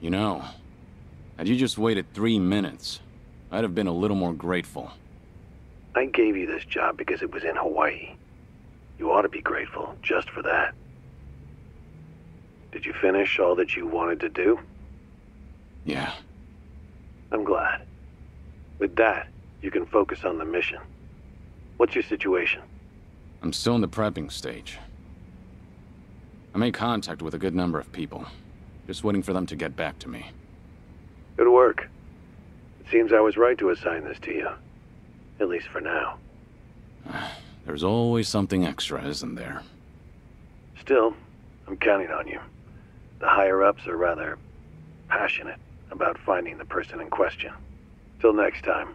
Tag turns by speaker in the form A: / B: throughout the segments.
A: You know, had you just waited three minutes, I'd have been a little more grateful.
B: I gave you this job because it was in Hawaii. You ought to be grateful just for that. Did you finish all that you wanted to do?
A: Yeah.
B: I'm glad. With that, you can focus on the mission. What's your situation?
A: I'm still in the prepping stage. I made contact with a good number of people. Just waiting for them to get back to me.
B: Good work. It seems I was right to assign this to you. At least for now.
A: There's always something extra, isn't there?
B: Still, I'm counting on you. The higher-ups are rather passionate about finding the person in question. Till next time.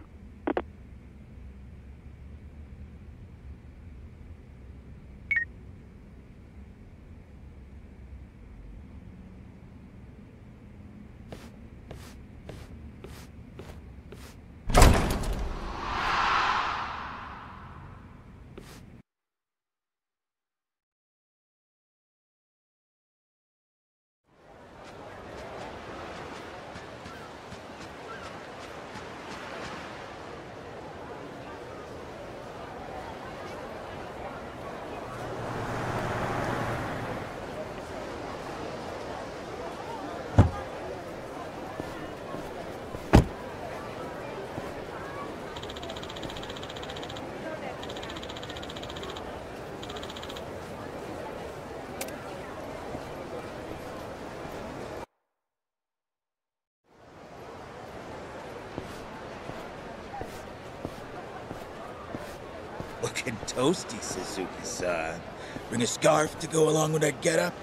C: Looking toasty, Suzuki-san. Bring a scarf to go along with that getup?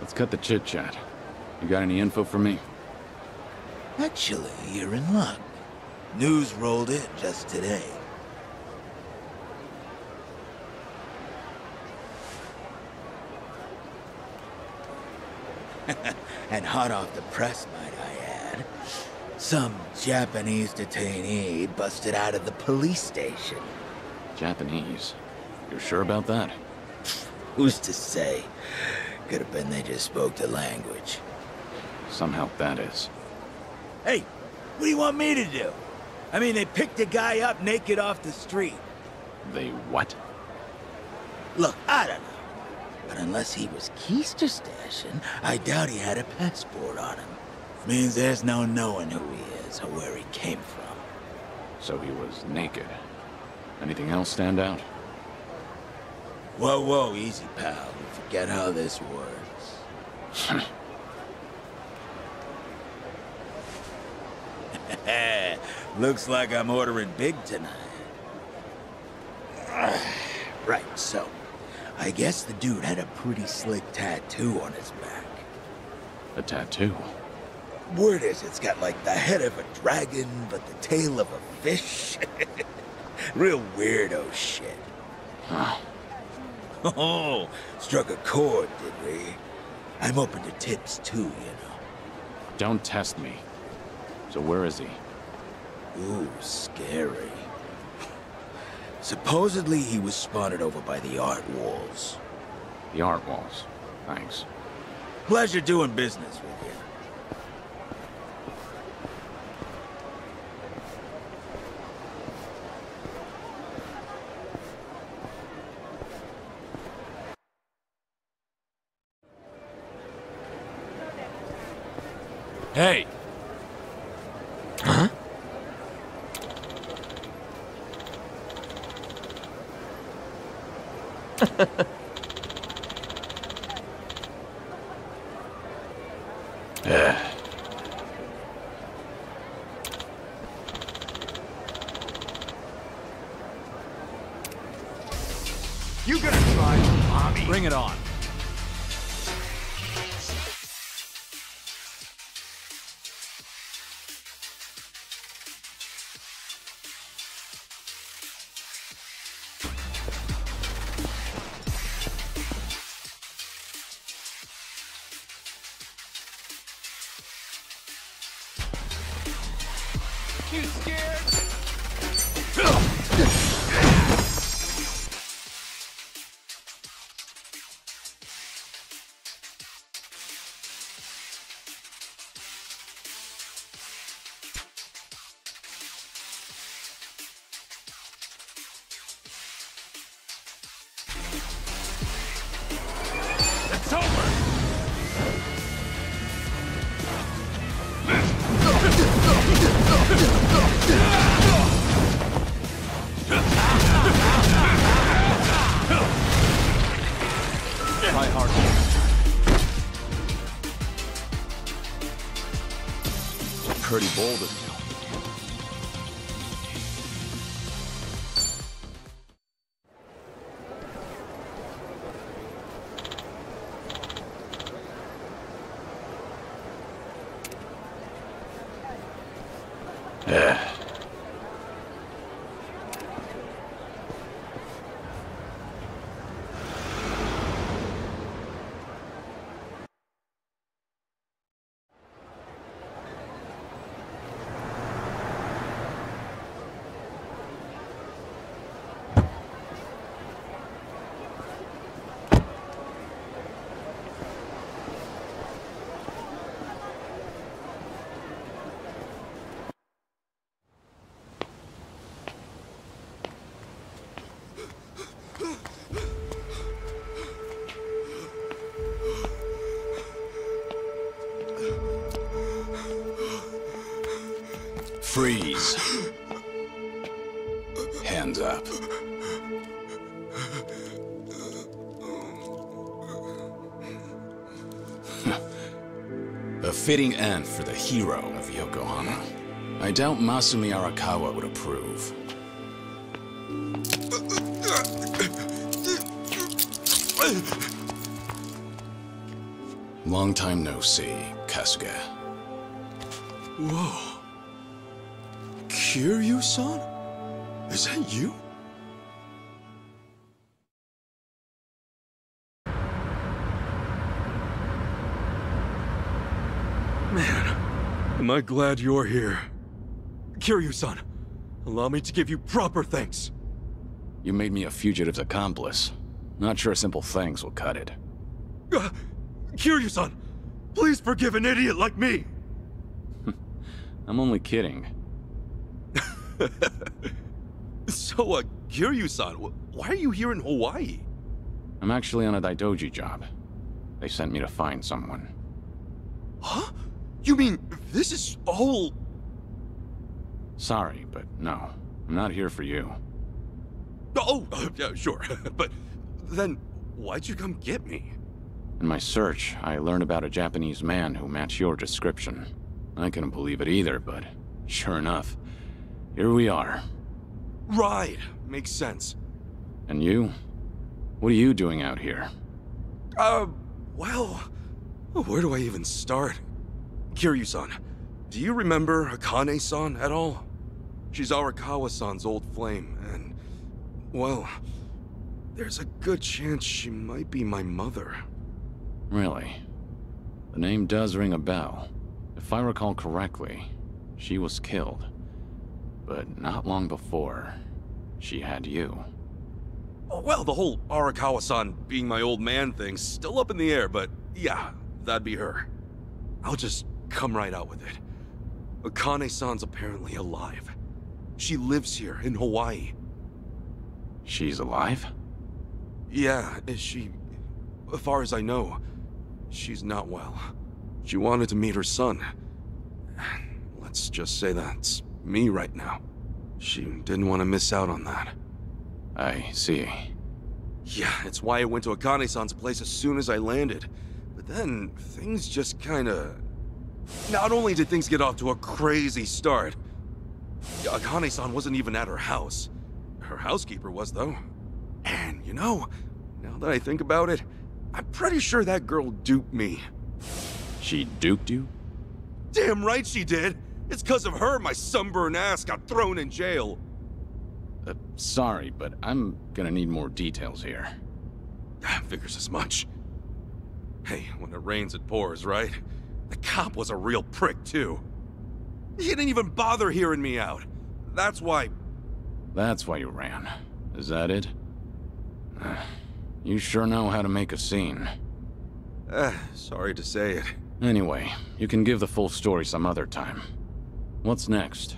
A: Let's cut the chit-chat. You got any info for me?
C: Actually, you're in luck. News rolled in just today. and hot off the press, might I add. Some Japanese detainee busted out of the police station.
A: Japanese. You're sure about that?
C: Who's to say? Could have been they just spoke the language.
A: Somehow that is.
C: Hey, what do you want me to do? I mean, they picked a guy up naked off the street.
A: They what?
C: Look, I don't know. But unless he was keister stashing, I doubt he had a passport on him. Means there's no knowing who he is or where he came from.
A: So he was naked. Anything else stand out?
C: Whoa, whoa, easy, pal. You forget how this works. Looks like I'm ordering big tonight. right, so. I guess the dude had a pretty slick tattoo on his back.
A: A tattoo?
C: Word is it's got like the head of a dragon, but the tail of a fish. Real weirdo shit.
A: Huh.
C: Oh, struck a chord, did we? I'm open to tips too, you know.
A: Don't test me. So where is he?
C: Ooh, scary. Supposedly he was spotted over by the art walls.
A: The art walls. Thanks.
C: Pleasure doing business with you.
D: Freeze. Hands up. A fitting end for the hero of Yokohama. I doubt Masumi Arakawa would approve. Long time no see, Kasuga.
E: Whoa. Kiryu-san? Is that you? Man, am I glad you're here. Kiryu-san, allow me to give you proper thanks.
A: You made me a fugitive's accomplice. Not sure simple thanks will cut it.
E: Uh, Kiryu-san, please forgive an idiot like me.
A: I'm only kidding.
E: So, uh, Kiryu-san, why are you here in Hawaii?
A: I'm actually on a Daidoji job. They sent me to find someone.
E: Huh? You mean this is all...
A: Sorry, but no. I'm not here for you.
E: Oh, uh, yeah, sure. but then, why'd you come get me?
A: In my search, I learned about a Japanese man who matched your description. I couldn't believe it either, but sure enough, here we are.
E: Right, makes sense.
A: And you? What are you doing out here?
E: Uh, well, where do I even start? Kiryu-san, do you remember Akane-san at all? She's Arakawa-san's old flame, and, well, there's a good chance she might be my mother.
A: Really? The name does ring a bell. If I recall correctly, she was killed. But not long before, she had you.
E: Oh, Well, the whole Arakawa-san being my old man thing's still up in the air, but yeah, that'd be her. I'll just come right out with it. Akane-san's apparently alive. She lives here in Hawaii.
A: She's alive?
E: Yeah, is she... As far as I know, she's not well. She wanted to meet her son. Let's just say that's me right now. She didn't want to miss out on that.
A: I see.
E: Yeah, it's why I went to Akane-san's place as soon as I landed. But then, things just kinda... Not only did things get off to a crazy start, Akane-san wasn't even at her house. Her housekeeper was, though. And, you know, now that I think about it, I'm pretty sure that girl duped me.
A: She duped you?
E: Damn right she did! It's cause of her my sunburned ass got thrown in jail.
A: Uh, sorry, but I'm gonna need more details here.
E: Figures as much. Hey, when it rains, it pours, right? The cop was a real prick, too. He didn't even bother hearing me out. That's why...
A: That's why you ran. Is that it? Uh, You sure know how to make a scene.
E: Uh, sorry to say it.
A: Anyway, you can give the full story some other time. What's next?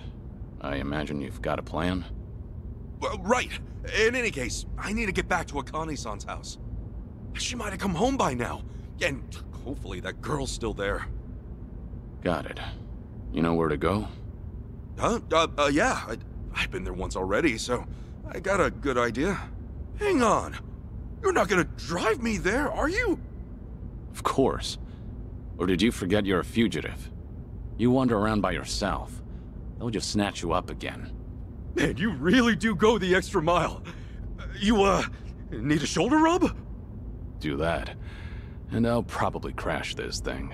A: I imagine you've got a plan?
E: Well, right. In any case, I need to get back to Akane-san's house. She might have come home by now. And hopefully that girl's still there.
A: Got it. You know where to go?
E: Huh? Uh, uh yeah. I, I've been there once already, so I got a good idea. Hang on. You're not gonna drive me there, are you?
A: Of course. Or did you forget you're a fugitive? You wander around by yourself. They'll just snatch you up again.
E: Man, you really do go the extra mile. You, uh, need a shoulder rub?
A: Do that, and I'll probably crash this thing.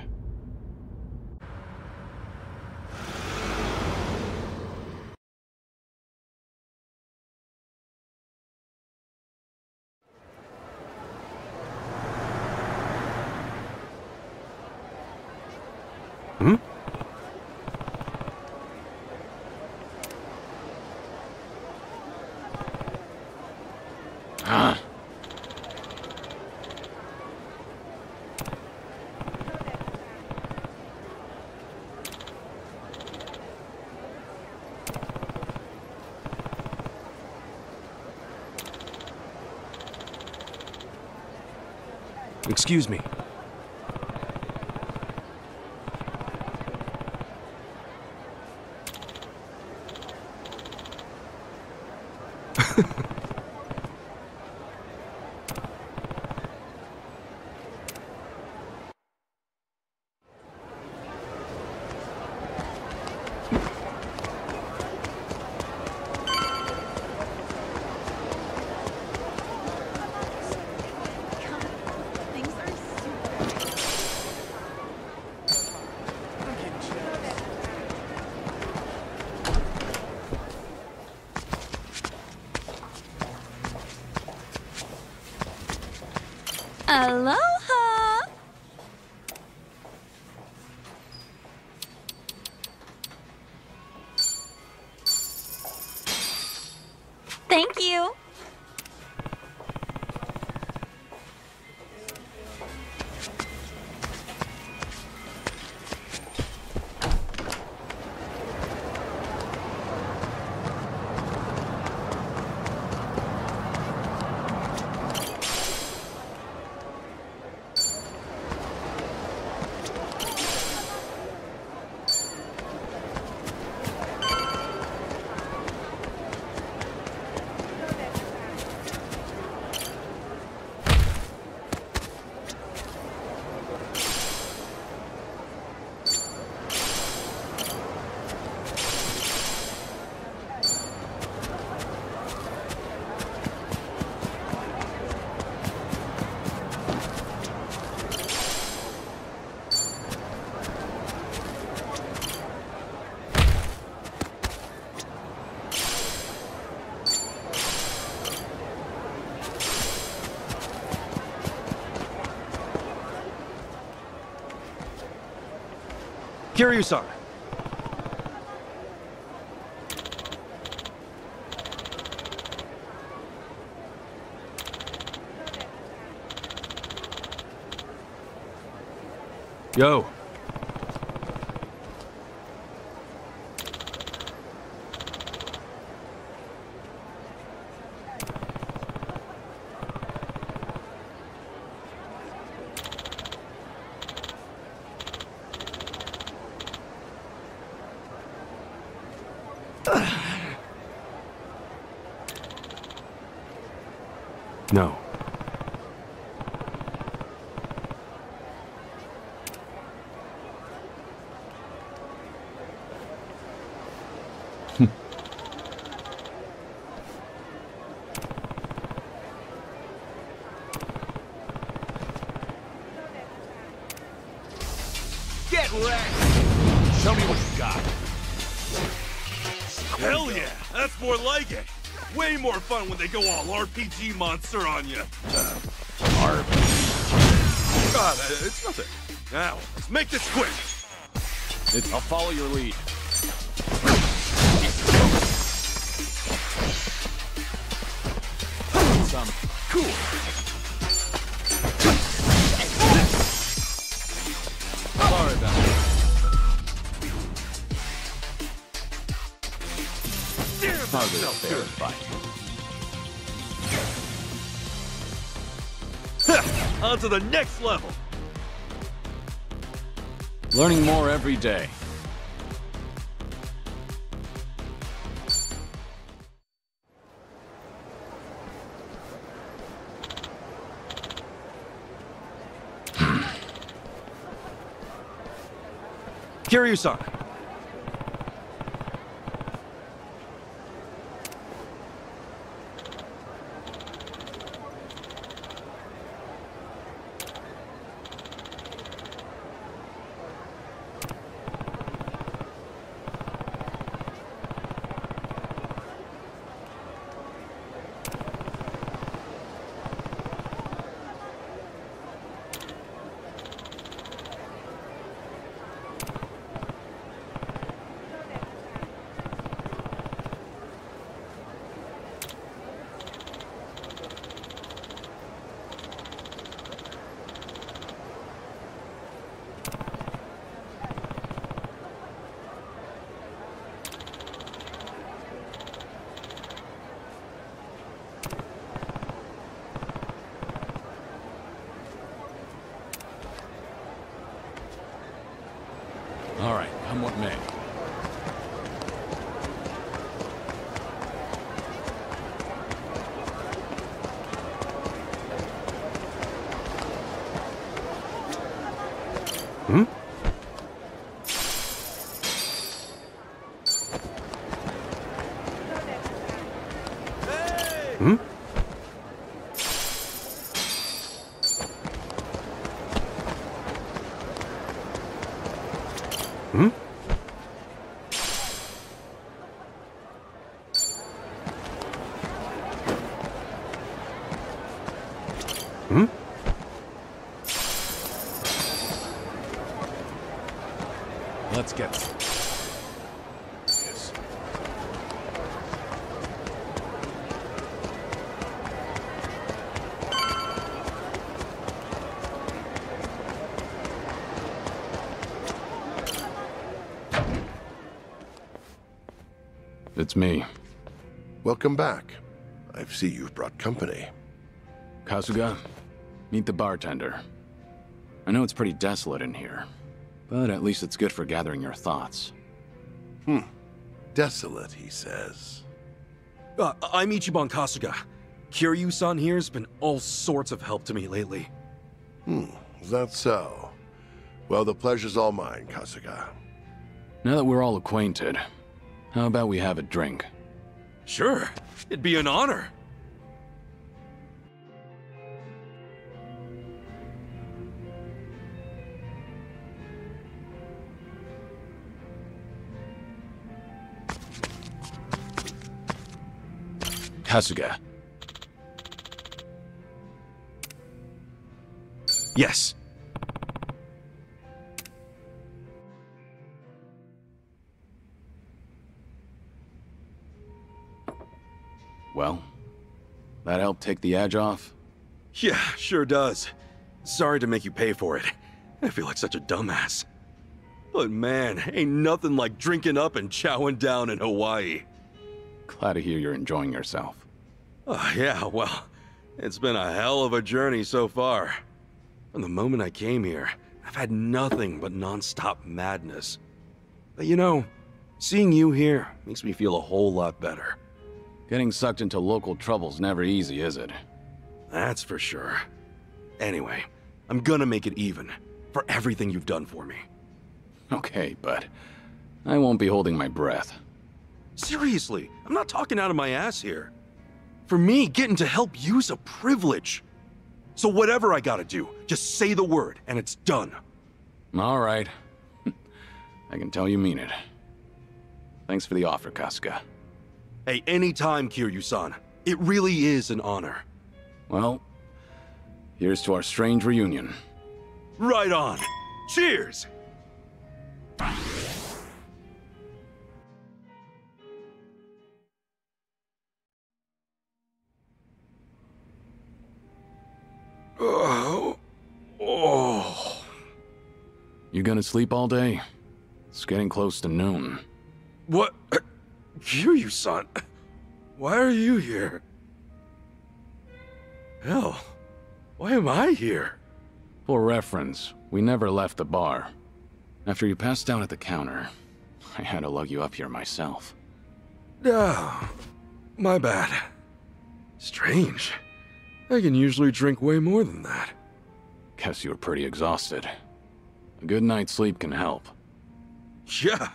E: Excuse me. Kiryu-san. Yo. RPG monster on you.
A: Arb.
E: God, uh, it's nothing. Now, let's make this quick.
A: It's, I'll follow your lead.
E: on to the next level.
A: Learning more every day.
E: Kiryu-san,
A: It's me,
F: Welcome back. I see you've brought company.
A: Kasuga. Meet the bartender. I know it's pretty desolate in here, but at least it's good for gathering your thoughts. Hmm.
F: Desolate, he says.
E: Uh, I'm Ichiban Kasuga. Kiryu-san here's been all sorts of help to me lately.
F: Hmm, is that so? Well, the pleasure's all mine, Kasuga.
A: Now that we're all acquainted, how about we have a drink?
E: Sure, it'd be an honor.
A: Kasuga,
E: Yes.
A: That help take the edge off?
E: Yeah, sure does. Sorry to make you pay for it. I feel like such a dumbass. But man, ain't nothing like drinking up and chowing down in Hawaii.
A: Glad to hear you're enjoying yourself.
E: Oh, yeah, well, it's been a hell of a journey so far. From the moment I came here, I've had nothing but nonstop madness. But you know, seeing you here makes me feel a whole lot better.
A: Getting sucked into local trouble's never easy, is it?
E: That's for sure. Anyway, I'm gonna make it even for everything you've done for me.
A: Okay, but I won't be holding my breath.
E: Seriously, I'm not talking out of my ass here. For me, getting to help you's a privilege. So whatever I gotta do, just say the word and it's done.
A: All right. I can tell you mean it. Thanks for the offer, Kasuga.
E: Hey, anytime, Kiryu-san. It really is an honor.
A: Well, here's to our strange reunion.
E: Right on. Cheers! Oh. Oh.
A: You gonna sleep all day? It's getting close to noon.
E: What? Kiryu-san? Why are you here? Hell, why am I here?
A: For reference, we never left the bar. After you passed out at the counter, I had to lug you up here myself.
E: Oh, my bad. Strange. I can usually drink way more than that.
A: Guess you were pretty exhausted. A good night's sleep can help.
E: Yeah,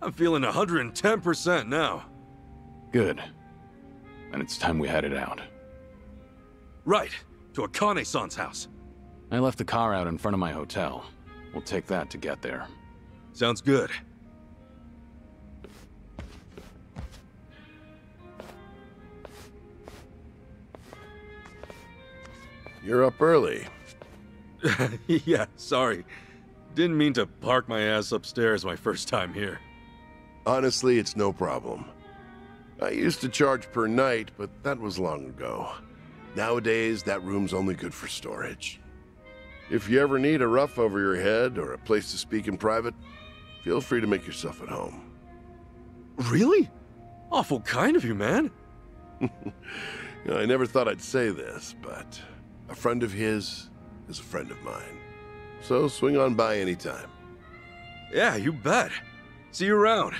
E: I'm feeling 110% now.
A: Good. And it's time we headed out.
E: Right, to Akane-san's house.
A: I left the car out in front of my hotel. We'll take that to get there.
E: Sounds good.
F: You're up early.
E: yeah, sorry. Didn't mean to park my ass upstairs my first time here.
F: Honestly, it's no problem. I used to charge per night, but that was long ago. Nowadays, that room's only good for storage. If you ever need a roof over your head or a place to speak in private, feel free to make yourself at home.
E: Really? Awful kind of you, man.
F: You know, I never thought I'd say this, but a friend of his is a friend of mine. So swing on by anytime.
E: Yeah, you bet. See you around.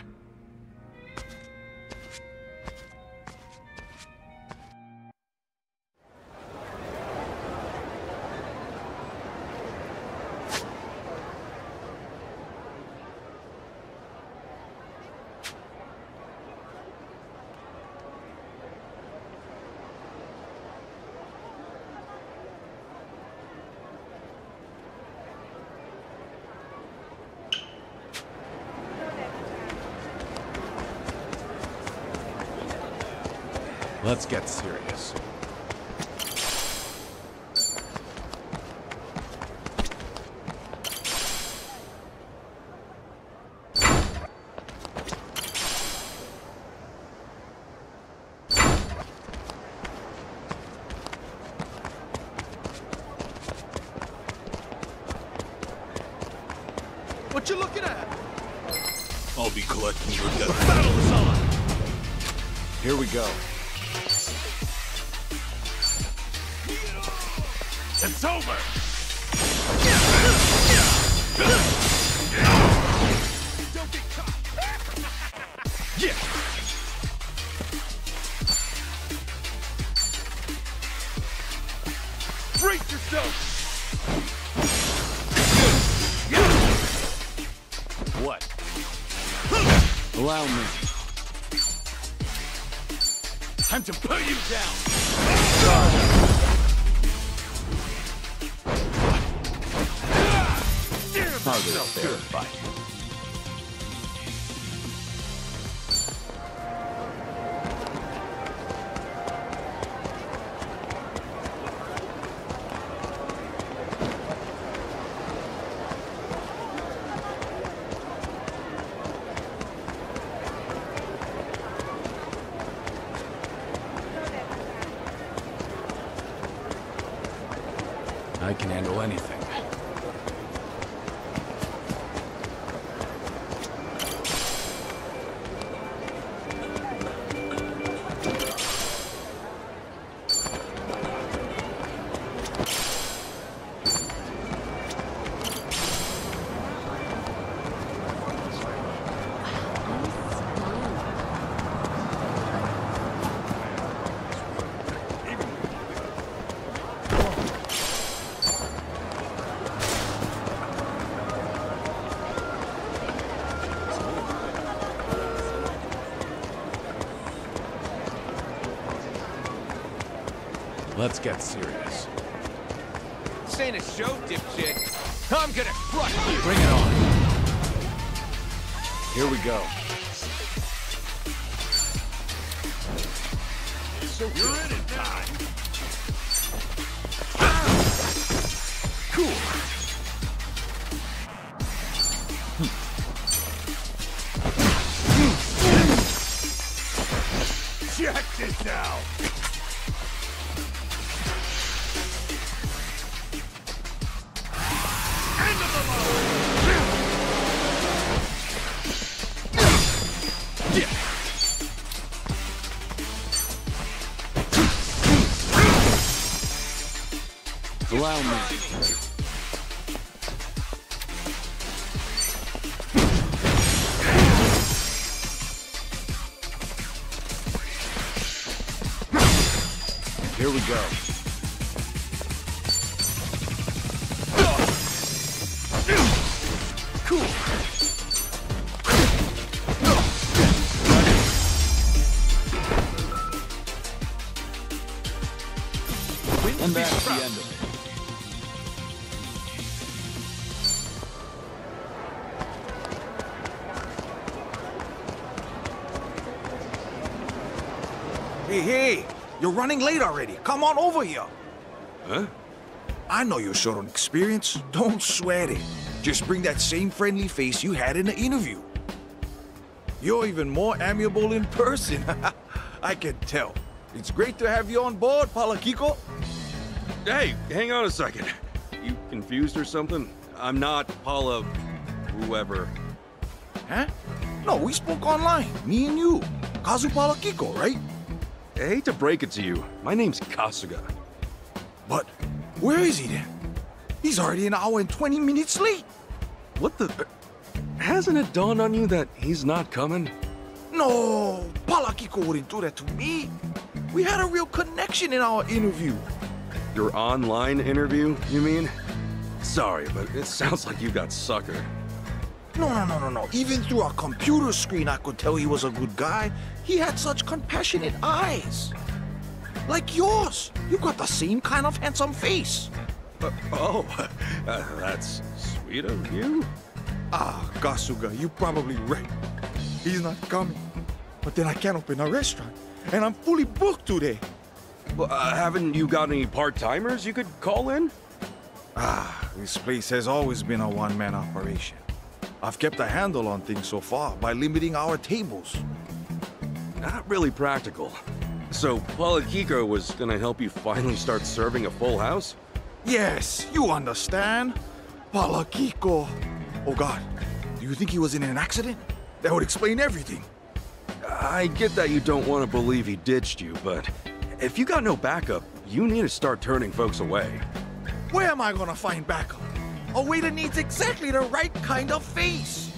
A: Hardly a Get Allow me.
G: You're running late already. Come on over here.
E: Huh?
G: I know you're short on experience. Don't sweat it. Just bring that same friendly face you had in the interview. You're even more amiable in person. I can tell. It's great to have you on board, Palakiko.
E: Hey, hang on a second. You confused or something? I'm not Paula... whoever.
G: Huh? No, we spoke online, me and you. Kazu Palakiko, right?
E: I hate to break it to you. My name's Kasuga.
G: But where is he then? He's already an hour and 20 minutes late.
E: What the... Hasn't it dawned on you that he's not coming?
G: No, Palakiko wouldn't do that to me. We had a real connection in our interview.
E: Your online interview, you mean? Sorry, but it sounds like you got suckered.
G: No, no, no, no, no. Even through a computer screen, I could tell he was a good guy. He had such compassionate eyes. Like yours. You've got the same kind of handsome face.
E: Uh, oh, uh, that's sweet of you.
G: Ah, Kasuga, you probably right. He's not coming. But then I can't open a restaurant, and I'm fully booked today.
E: Well, uh, haven't you got any part-timers you could call in?
G: Ah, this place has always been a one-man operation. I've kept a handle on things so far by limiting our tables.
E: Not really practical. So, Palakiko was gonna help you finally start serving a full house?
G: Yes, you understand. Palakiko. Oh god, do you think he was in an accident? That would explain everything.
E: I get that you don't want to believe he ditched you, but if you got no backup, you need to start turning folks away.
G: Where am I gonna find backup? A waiter needs exactly the right kind of face.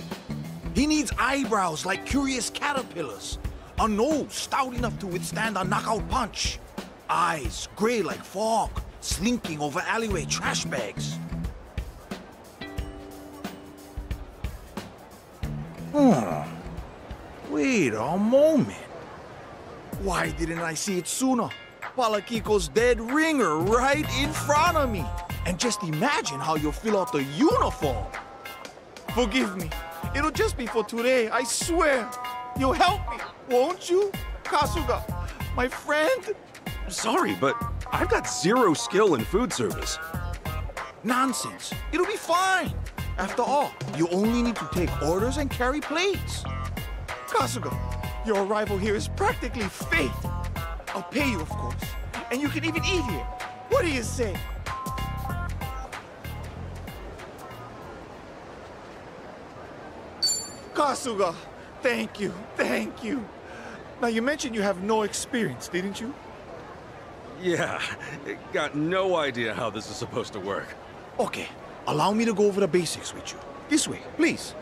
G: He needs eyebrows like curious caterpillars, a nose stout enough to withstand a knockout punch, eyes gray like fog, slinking over alleyway trash bags. Hmm. Wait a moment. Why didn't I see it sooner? Palakiko's dead ringer right in front of me. And just imagine how you'll fill out the uniform. Forgive me. It'll just be for today, I swear. You'll help me, won't you? Kasuga, my friend?
E: Sorry, but I've got zero skill in food service.
G: Nonsense. It'll be fine. After all, you only need to take orders and carry plates. Kasuga, your arrival here is practically fate. I'll pay you, of course. And you can even eat here. What do you say? Kasuga, thank you, thank you. Now, you mentioned you have no experience, didn't you?
E: Yeah, got no idea how this is supposed to work.
G: Okay, allow me to go over the basics with you. This way, please.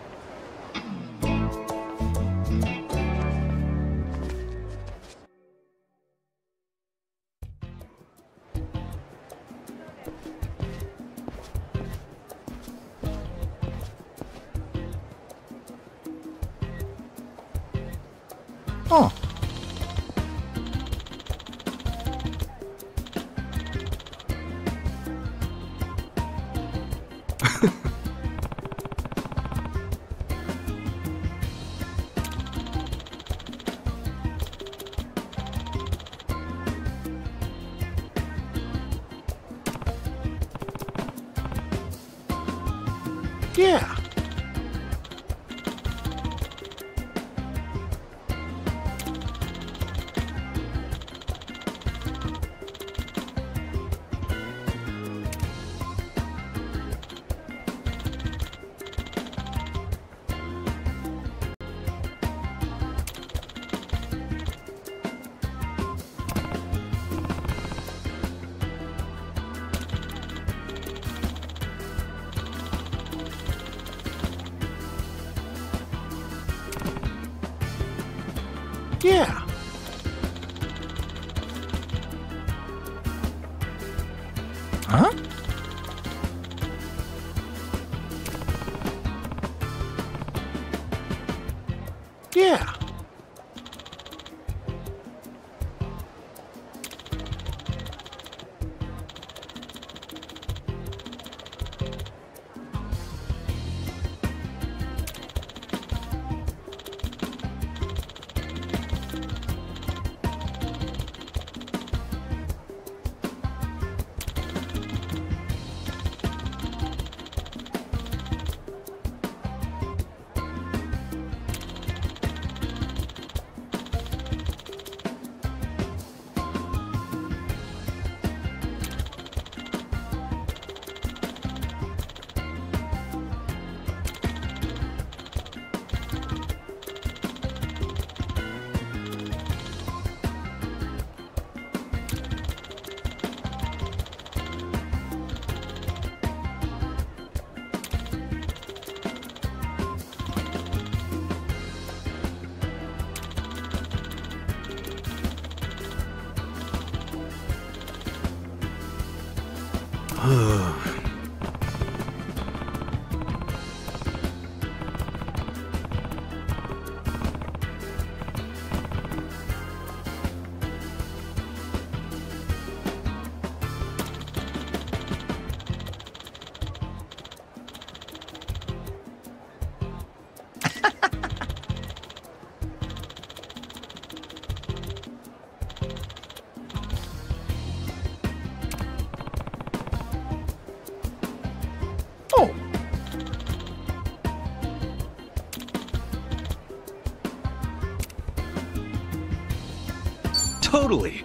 E: Totally.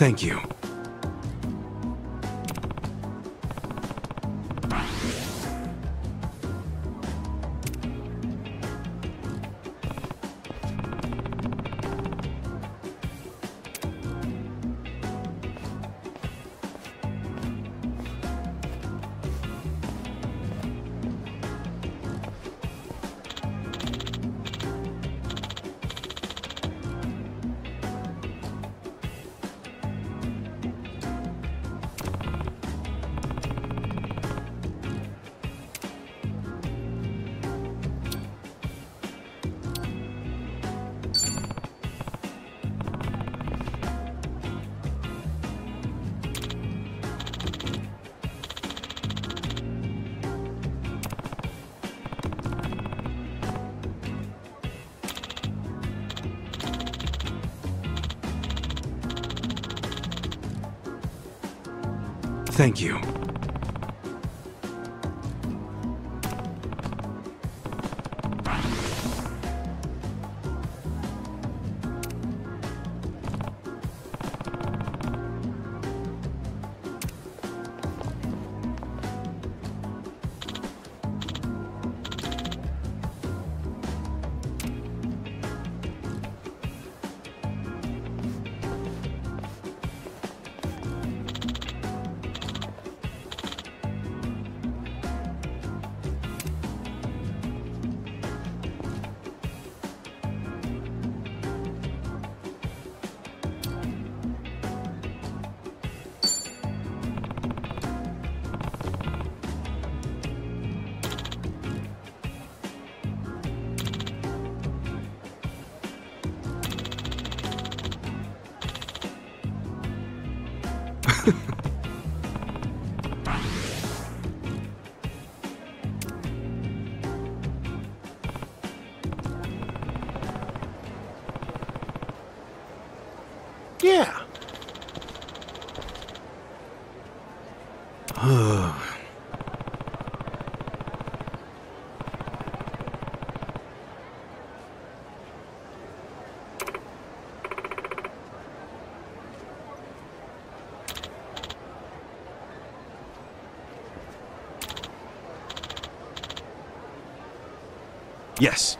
E: Thank you. Yes.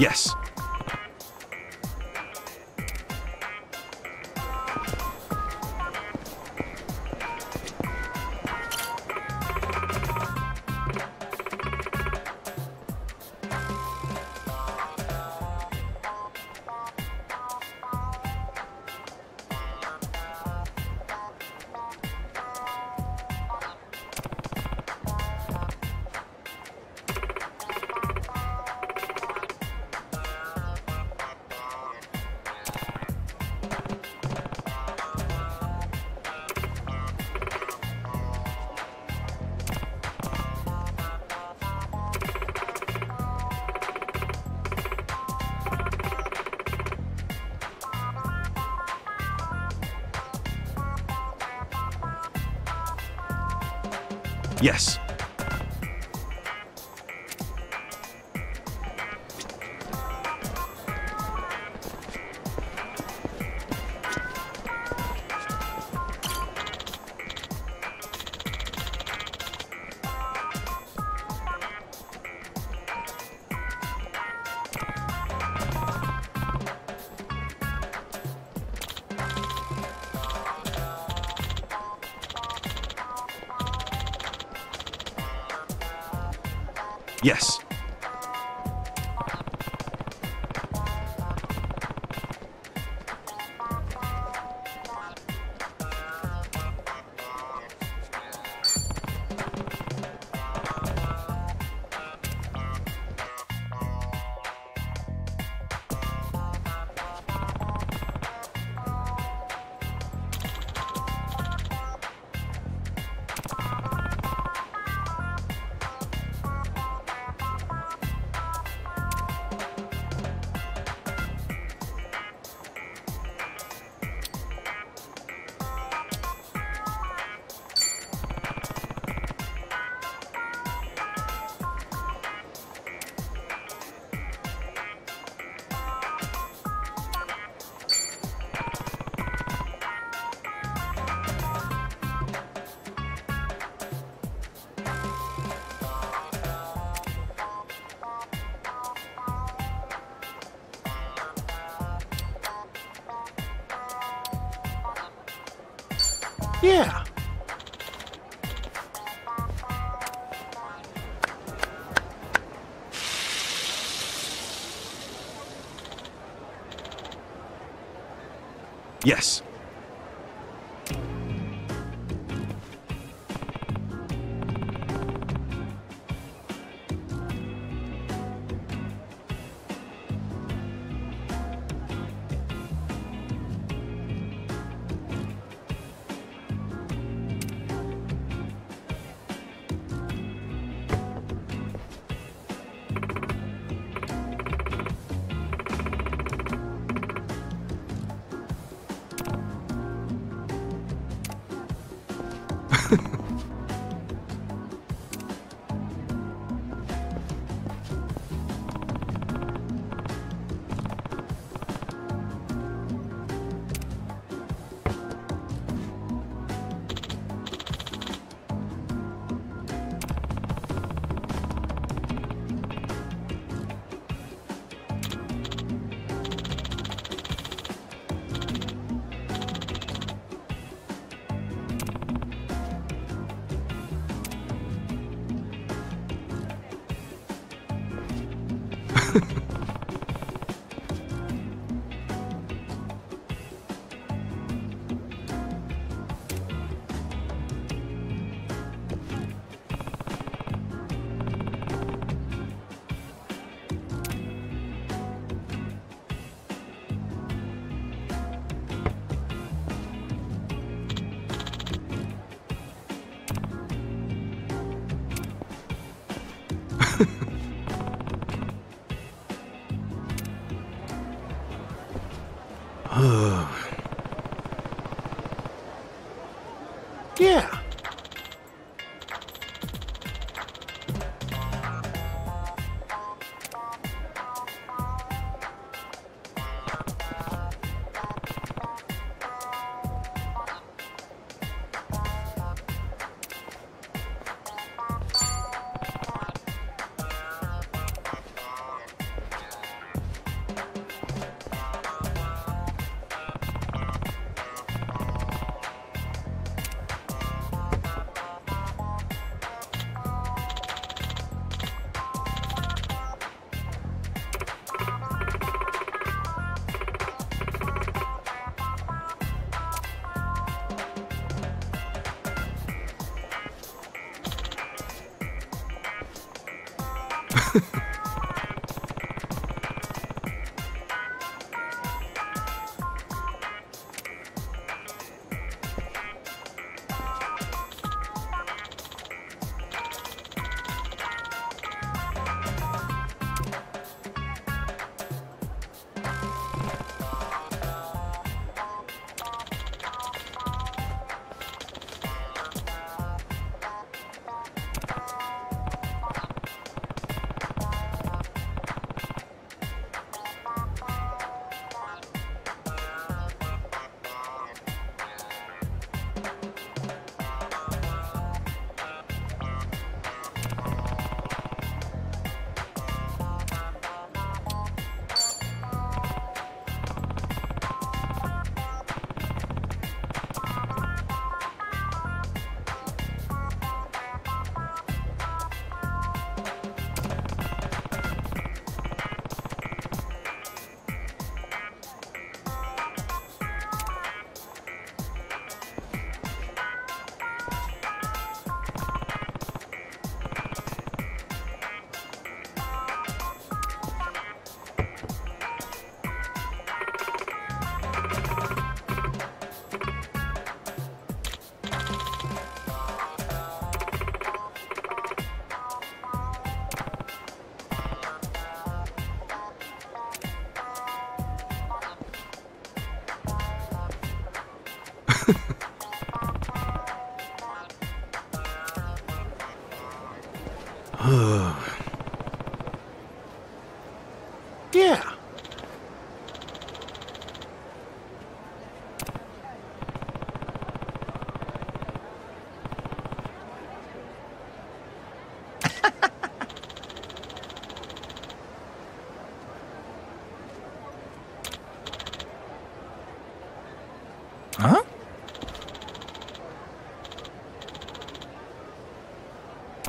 E: Yes. Yes. Yes.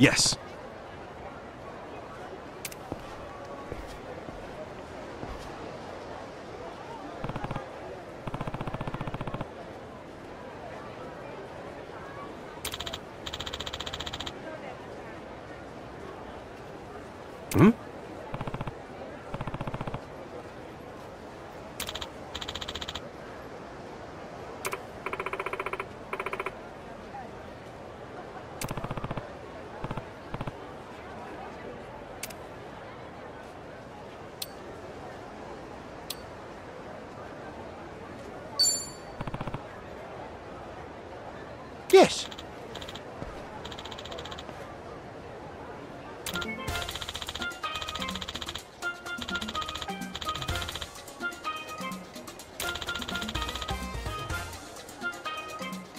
E: Yes.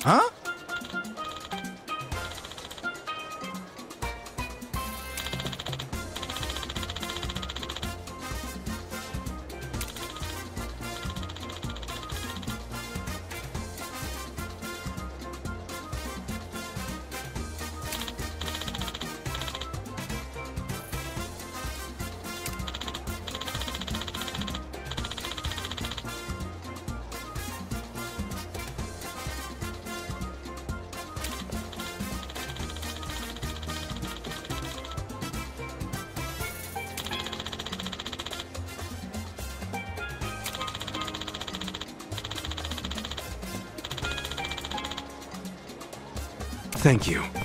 G: Huh?
E: Thank you.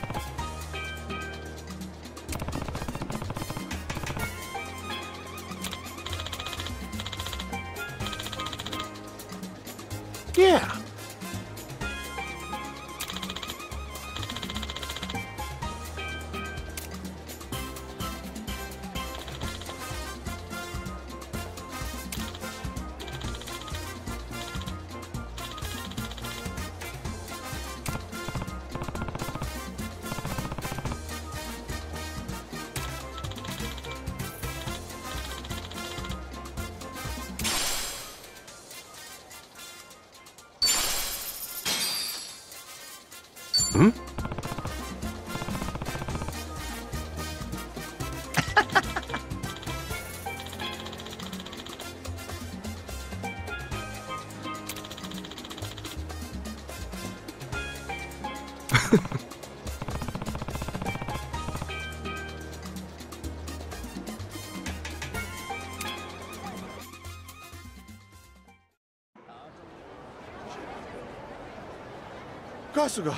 G: Kasuga,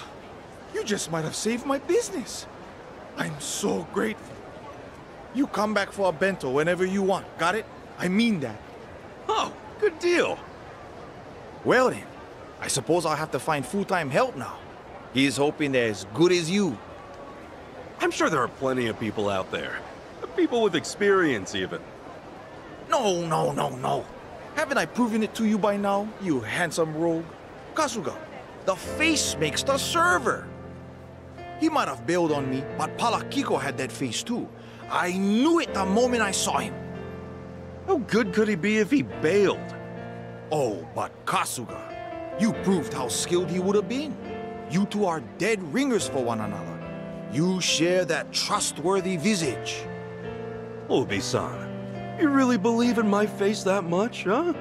G: you just might have saved my business. I'm so grateful. You come back for a bento whenever you want, got it? I mean that.
E: Oh, good deal.
G: Well then, I suppose I'll have to find full-time help now. He's hoping they're as good as you.
E: I'm sure there are plenty of people out there. People with experience, even.
G: No, no, no, no. Haven't I proven it to you by now, you handsome rogue? Kasuga, the face makes the server. He might have bailed on me, but Palakiko had that face too. I knew it the moment I saw him.
E: How good could he be if he bailed?
G: Oh, but Kasuga, you proved how skilled he would have been. You two are dead ringers for one another. You share that trustworthy visage.
E: Obi-san, you really believe in my face that much, huh?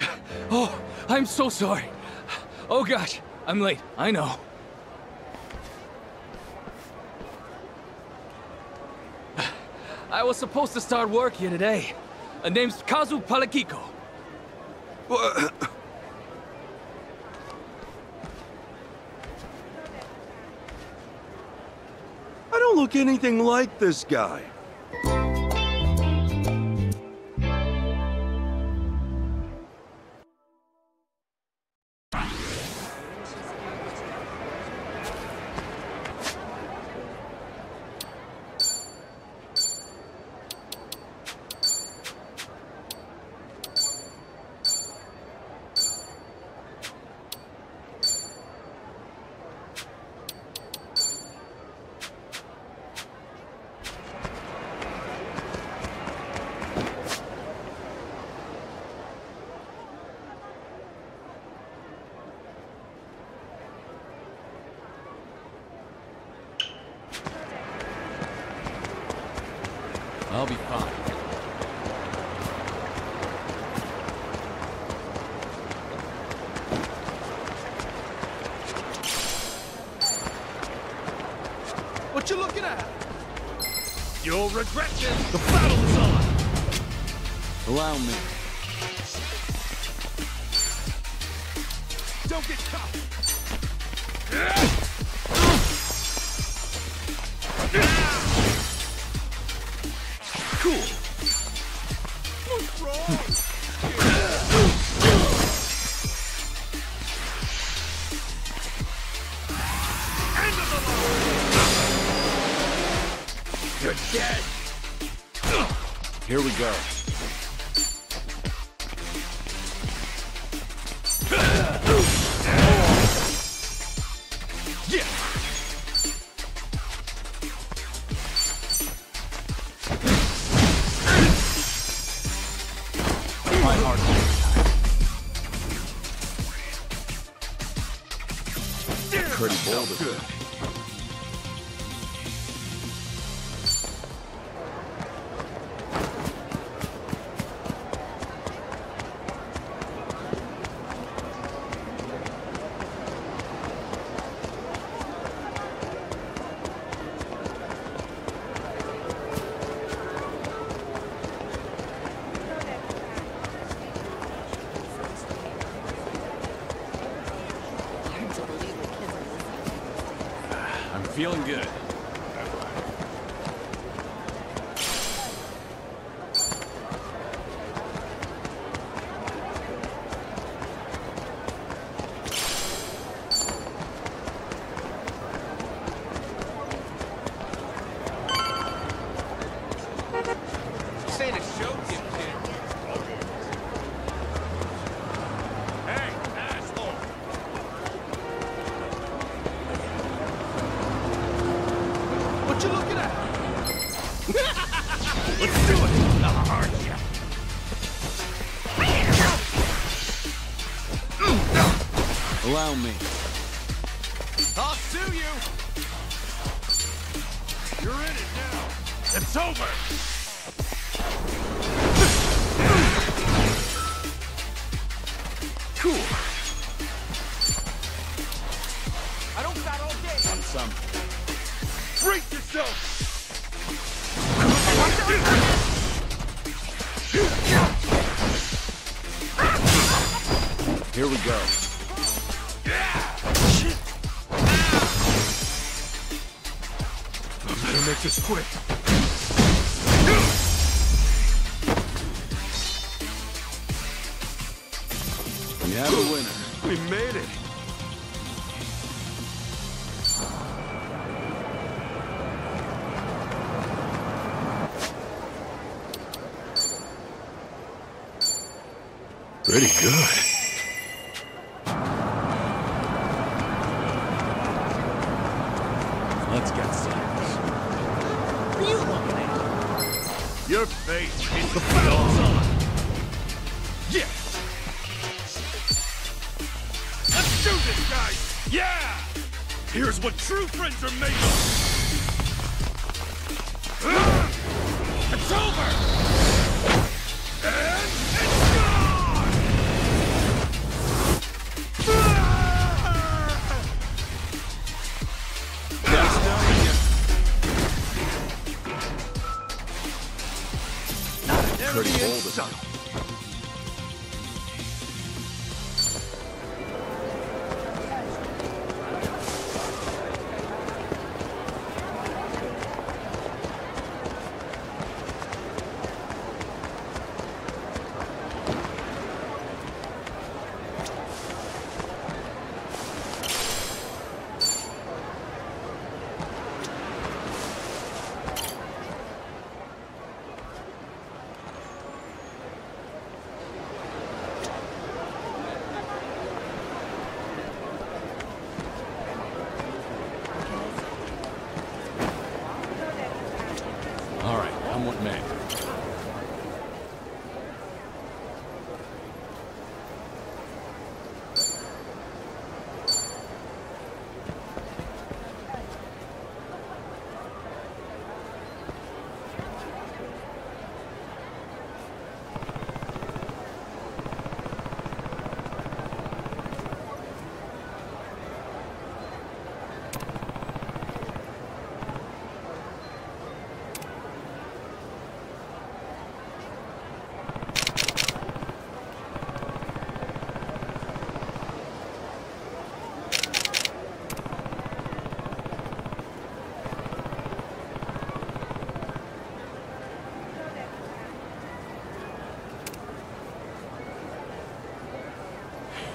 H: Oh, I'm so sorry. Oh gosh, I'm late. I know. I was supposed to start work here today. The name's Kazu Palakiko.
E: I don't look anything like this guy.
A: Here we go. I'm
E: make this quick.
A: We have a winner.
E: We made it. Pretty good.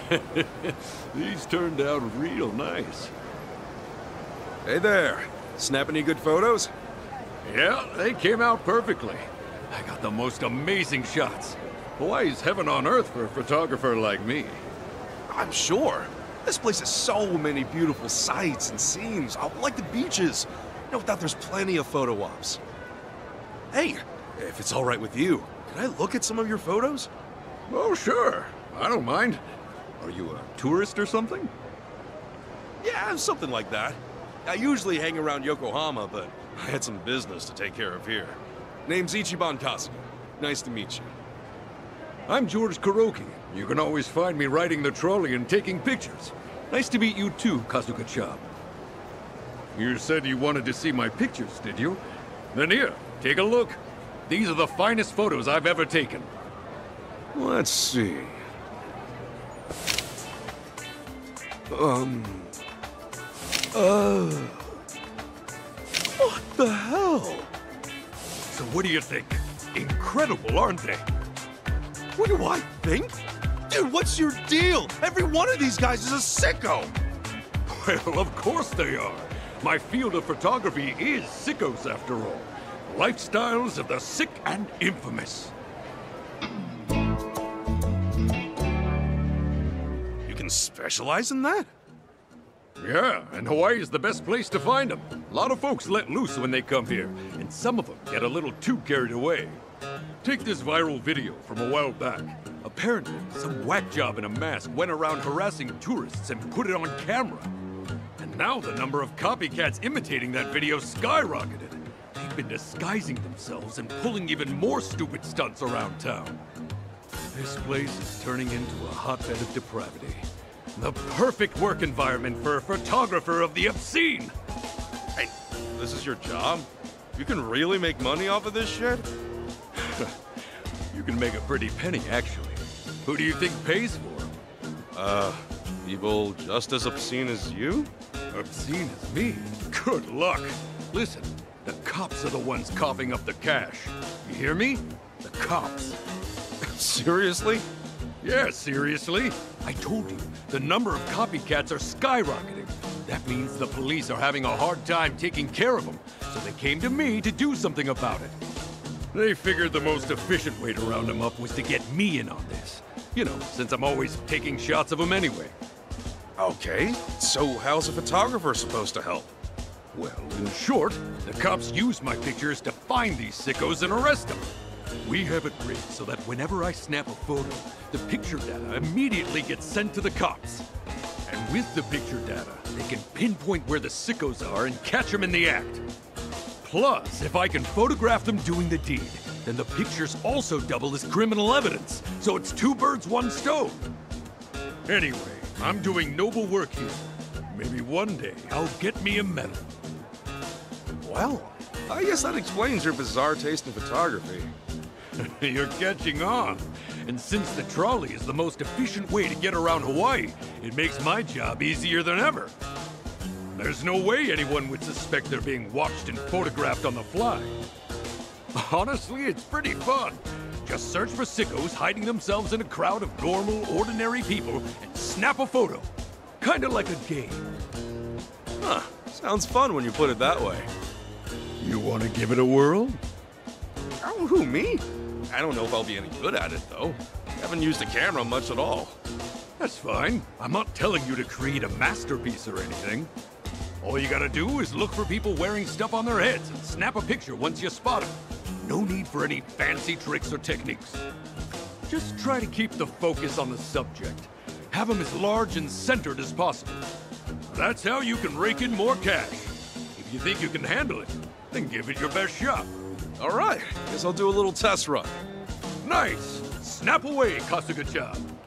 I: These turned out real nice.
E: Hey there. Snap any good photos?
I: Yeah, they came out perfectly. I got the most amazing shots. Hawaii's heaven on earth for a photographer like me.
E: I'm sure. This place has so many beautiful sights and scenes, I like the beaches. No doubt there's plenty of photo ops. Hey, if it's all right with you, can I look at some of your photos?
I: Oh, sure. I don't mind. Tourist or something?
E: Yeah, something like that. I usually hang around Yokohama, but I had some business to take care of here. Name's Ichiban Kasuga. Nice to meet you.
I: I'm George Kuroki. You can always find me riding the trolley and taking pictures. Nice to meet you too, Kasuga-chan. You said you wanted to see my pictures, did you? Then here, take a look. These are the finest photos I've ever taken.
E: Let's see. Um... Uh... What the hell?
I: So what do you think? Incredible, aren't they?
E: What do I think? Dude, what's your deal? Every one of these guys is a sicko!
I: Well, of course they are. My field of photography is sickos, after all. Lifestyles of the sick and infamous.
E: Specialize in that?
I: Yeah, and Hawaii is the best place to find them. A lot of folks let loose when they come here, and some of them get a little too carried away. Take this viral video from a while back. Apparently, some whack job in a mask went around harassing tourists and put it on camera. And now the number of copycats imitating that video skyrocketed. They've been disguising themselves and pulling even more stupid stunts around town. This place is turning into a hotbed of depravity. The perfect work environment for a photographer of the obscene.
E: Hey, this is your job? You can really make money off of this shit?
I: you can make a pretty penny, actually. Who do you think pays for them?
E: Uh, people just as obscene as you?
I: Obscene as me? Good luck. Listen, the cops are the ones coughing up the cash. You hear me? The cops.
E: Seriously?
I: Yeah, seriously. I told you, the number of copycats are skyrocketing. That means the police are having a hard time taking care of them, so they came to me to do something about it. They figured the most efficient way to round them up was to get me in on this. You know, since I'm always taking shots of them anyway.
E: Okay, so how's a photographer supposed to help?
I: Well, in short, the cops use my pictures to find these sickos and arrest them. We have it rigged so that whenever I snap a photo, the picture data immediately gets sent to the cops. And with the picture data, they can pinpoint where the sickos are and catch them in the act. Plus, if I can photograph them doing the deed, then the pictures also double as criminal evidence, so it's two birds, one stone. Anyway, I'm doing noble work here. Maybe one day I'll get me a medal.
E: Well, I guess that explains your bizarre taste in photography.
I: You're catching on. And since the trolley is the most efficient way to get around Hawaii, it makes my job easier than ever. There's no way anyone would suspect they're being watched and photographed on the fly. Honestly, it's pretty fun. Just search for sickos hiding themselves in a crowd of normal, ordinary people and snap a photo. Kinda like a game.
E: Huh. Sounds fun when you put it that way.
I: You want to give it a whirl?
E: Oh, who, me? I don't know if I'll be any good at it, though. Haven't used a camera much at all.
I: That's fine. I'm not telling you to create a masterpiece or anything. All you gotta do is look for people wearing stuff on their heads and snap a picture once you spot them. No need for any fancy tricks or techniques. Just try to keep the focus on the subject. Have them as large and centered as possible. That's how you can rake in more cash. If you think you can handle it, then give it your best shot.
E: All right, guess I'll do a little test run.
I: Nice! Snap away, Kasuga-chan.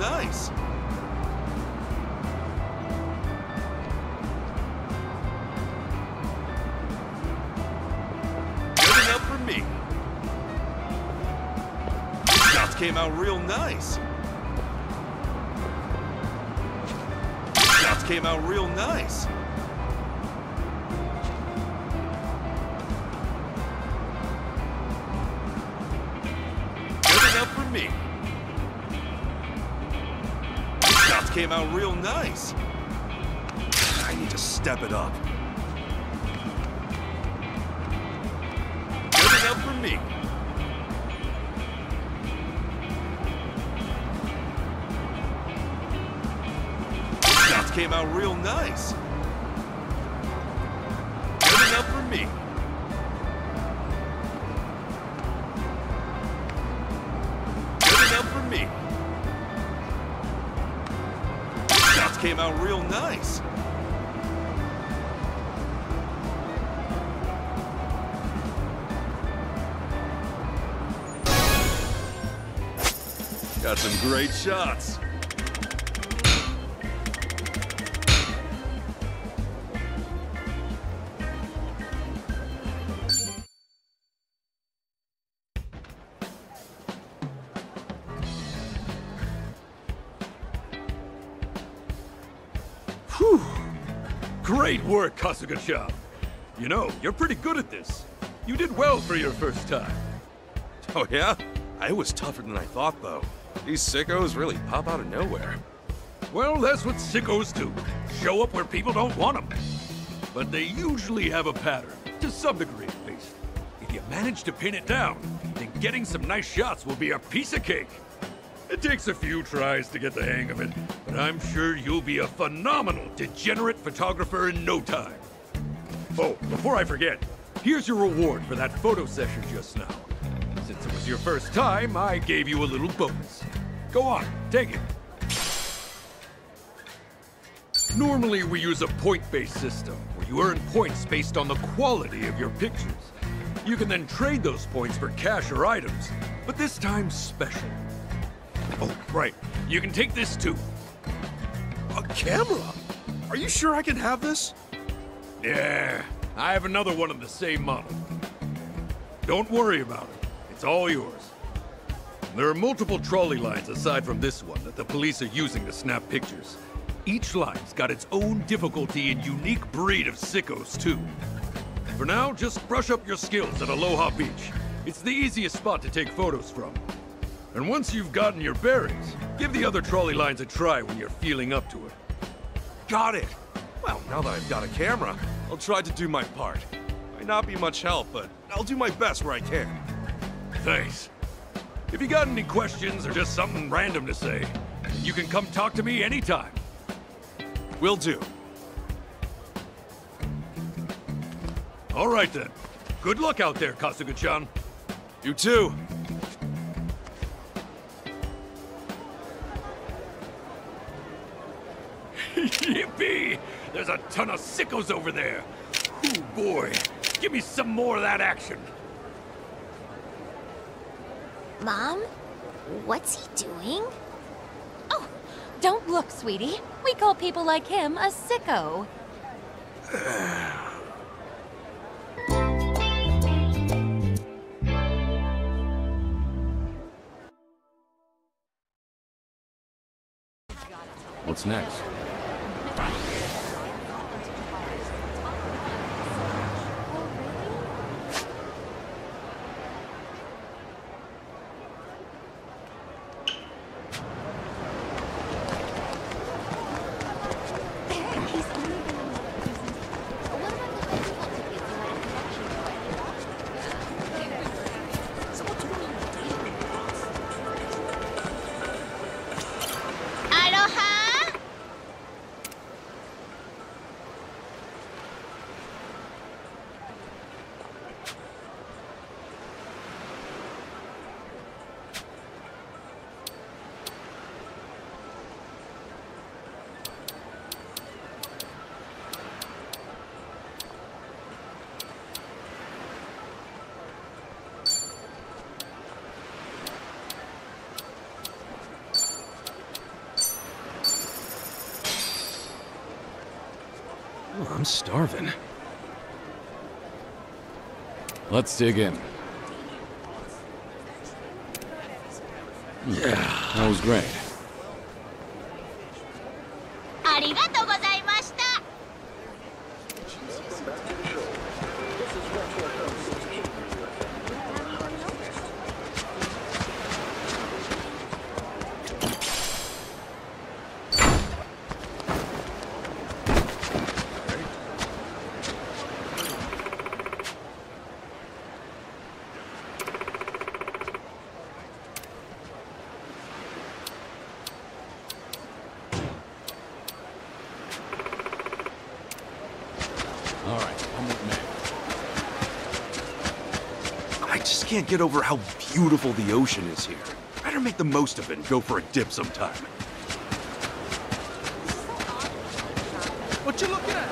E: Nice. Good enough for me. Shots came out real nice. Shots came out real nice. Good enough for me. Came out real nice. I need to step it up. Good enough for me. Shots came out real nice. Shots. Great
I: work, Kasuga-chan. You know, you're pretty good at this. You did well for your first time.
E: Oh, yeah? I was tougher than I thought, though. These sickos really pop out of nowhere.
I: Well, that's what sickos do. Show up where people don't want them. But they usually have a pattern, to some degree at least. If you manage to pin it down, then getting some nice shots will be a piece of cake. It takes a few tries to get the hang of it, but I'm sure you'll be a phenomenal degenerate photographer in no time. Oh, before I forget, here's your reward for that photo session just now. Since it was your first time, I gave you a little bonus. Go on, take it. Normally, we use a point-based system, where you earn points based on the quality of your pictures. You can then trade those points for cash or items, but this time's special. Oh, right. You can take this too.
E: A camera? Are you sure I can have this?
I: Yeah, I have another one of the same model. Don't worry about it. It's all yours. There are multiple trolley lines aside from this one that the police are using to snap pictures. Each line's got its own difficulty and unique breed of sickos, too. For now, just brush up your skills at Aloha Beach. It's the easiest spot to take photos from. And once you've gotten your bearings, give the other trolley lines a try when you're feeling up to it.
E: Got it. Well, now that I've got a camera, I'll try to do my part. Might not be much help, but I'll do my best where I can.
I: Thanks. If you got any questions or just something random to say, you can come talk to me anytime.
E: Will do.
I: All right then. Good luck out there, Kasuga-chan.
E: You too.
I: Yippee! There's a ton of sickos over there. Oh boy, give me some more of that action.
J: Mom? What's he doing?
K: Oh, don't look, sweetie. We call people like him a sicko.
A: What's next?
E: I'm starving.
A: Let's dig in.
E: Yeah.
A: That was great.
J: あ
E: get over how beautiful the ocean is here. Better make the most of it and go for a dip sometime.
G: What you looking at?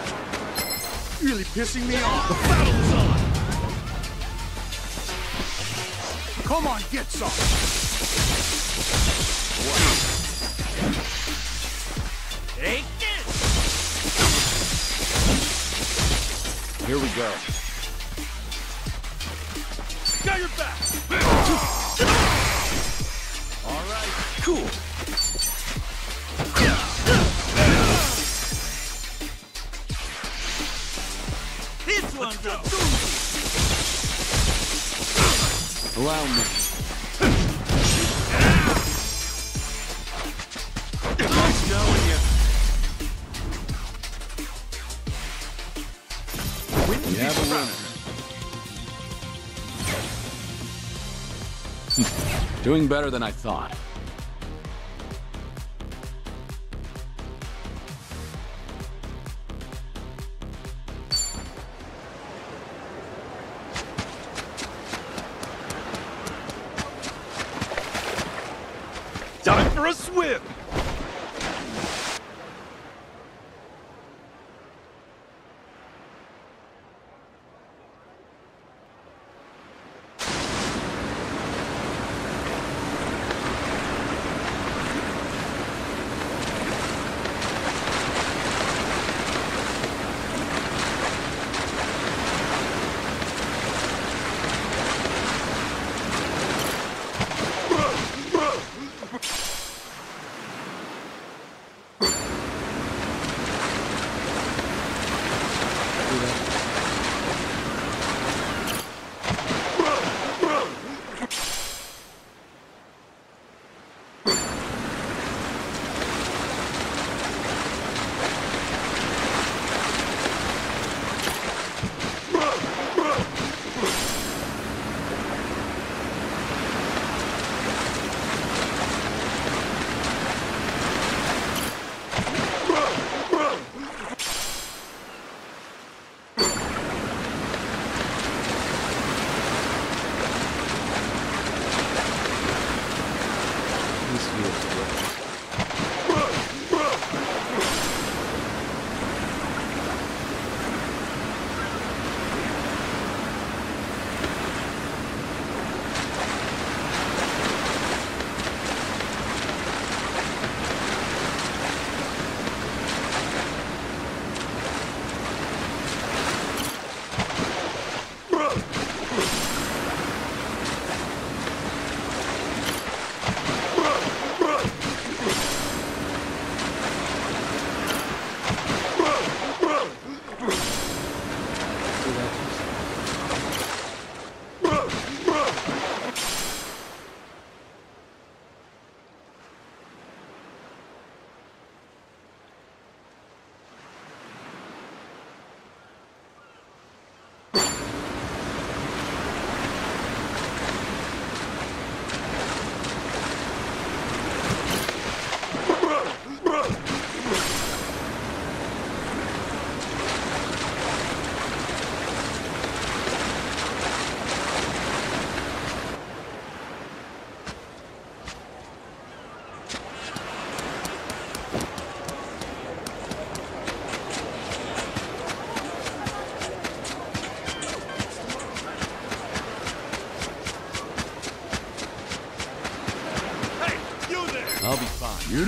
G: Really pissing me off. The battle's on. Come on, get some. Take this.
A: Here we go. Allow me.
G: Nice knowing you.
A: We have a winner. Doing better than I thought.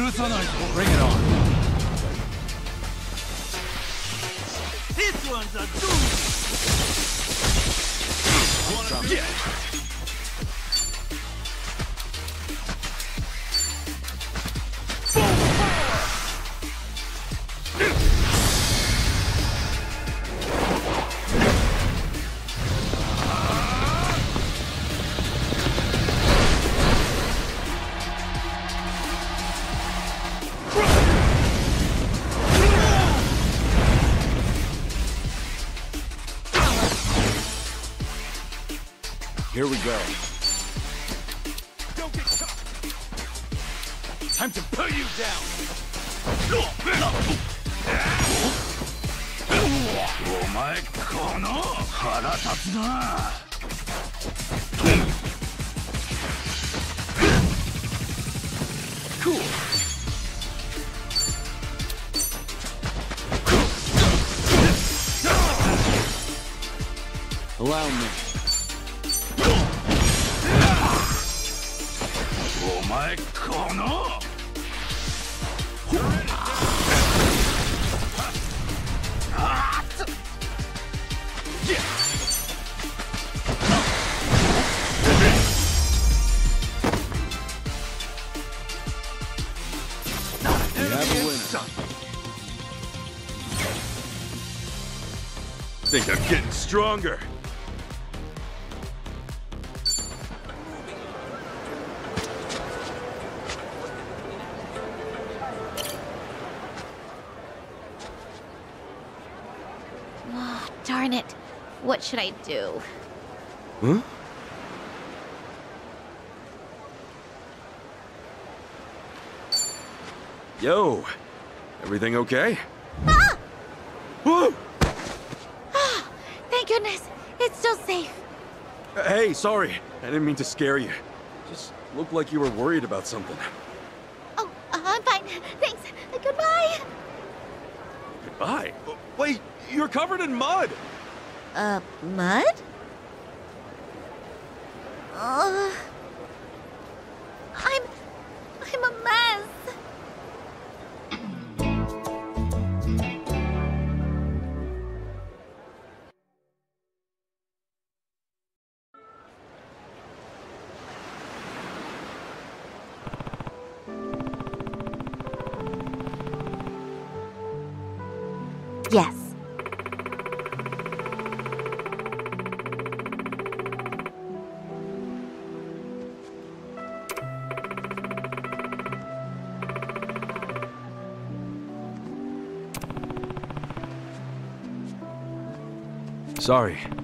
H: Bring it on.
L: This one's a doozy!
A: Here go.
E: Stronger.
J: Oh, darn it. What should I do?
E: Huh? Yo, everything okay?
J: Ah!
E: Whoa!
J: Thank goodness. It's still safe.
E: Uh, Hey, sorry. I didn't mean to scare you. Just looked like you were worried about something.
J: Oh, uh, I'm fine. Thanks. Uh, Goodbye.
E: Goodbye. Oh, Wait, you're covered in mud.
J: Uh, mud? Uh,
E: Sorry.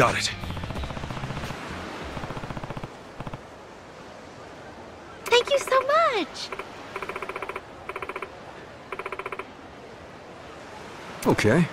E: Got it.
J: Thank you so much.
E: Okay.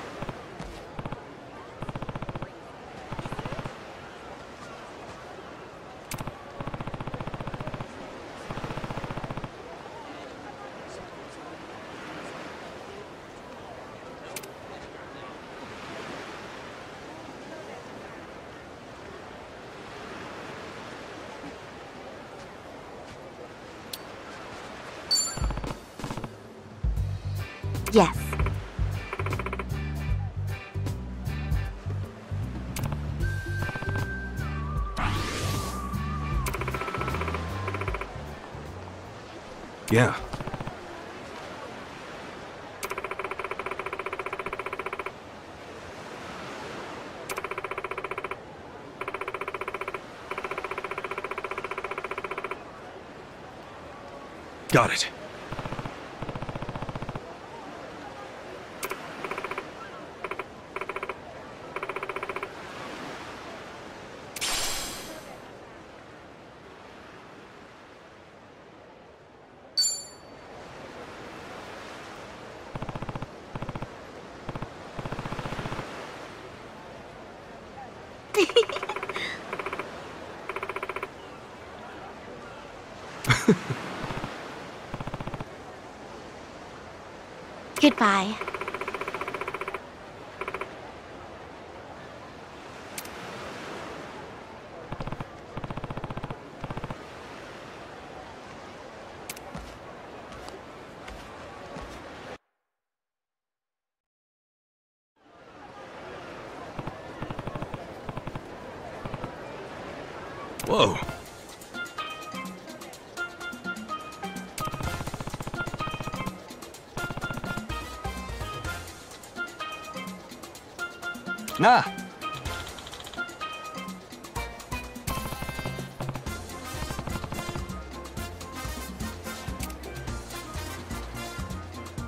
E: Yeah. Got it.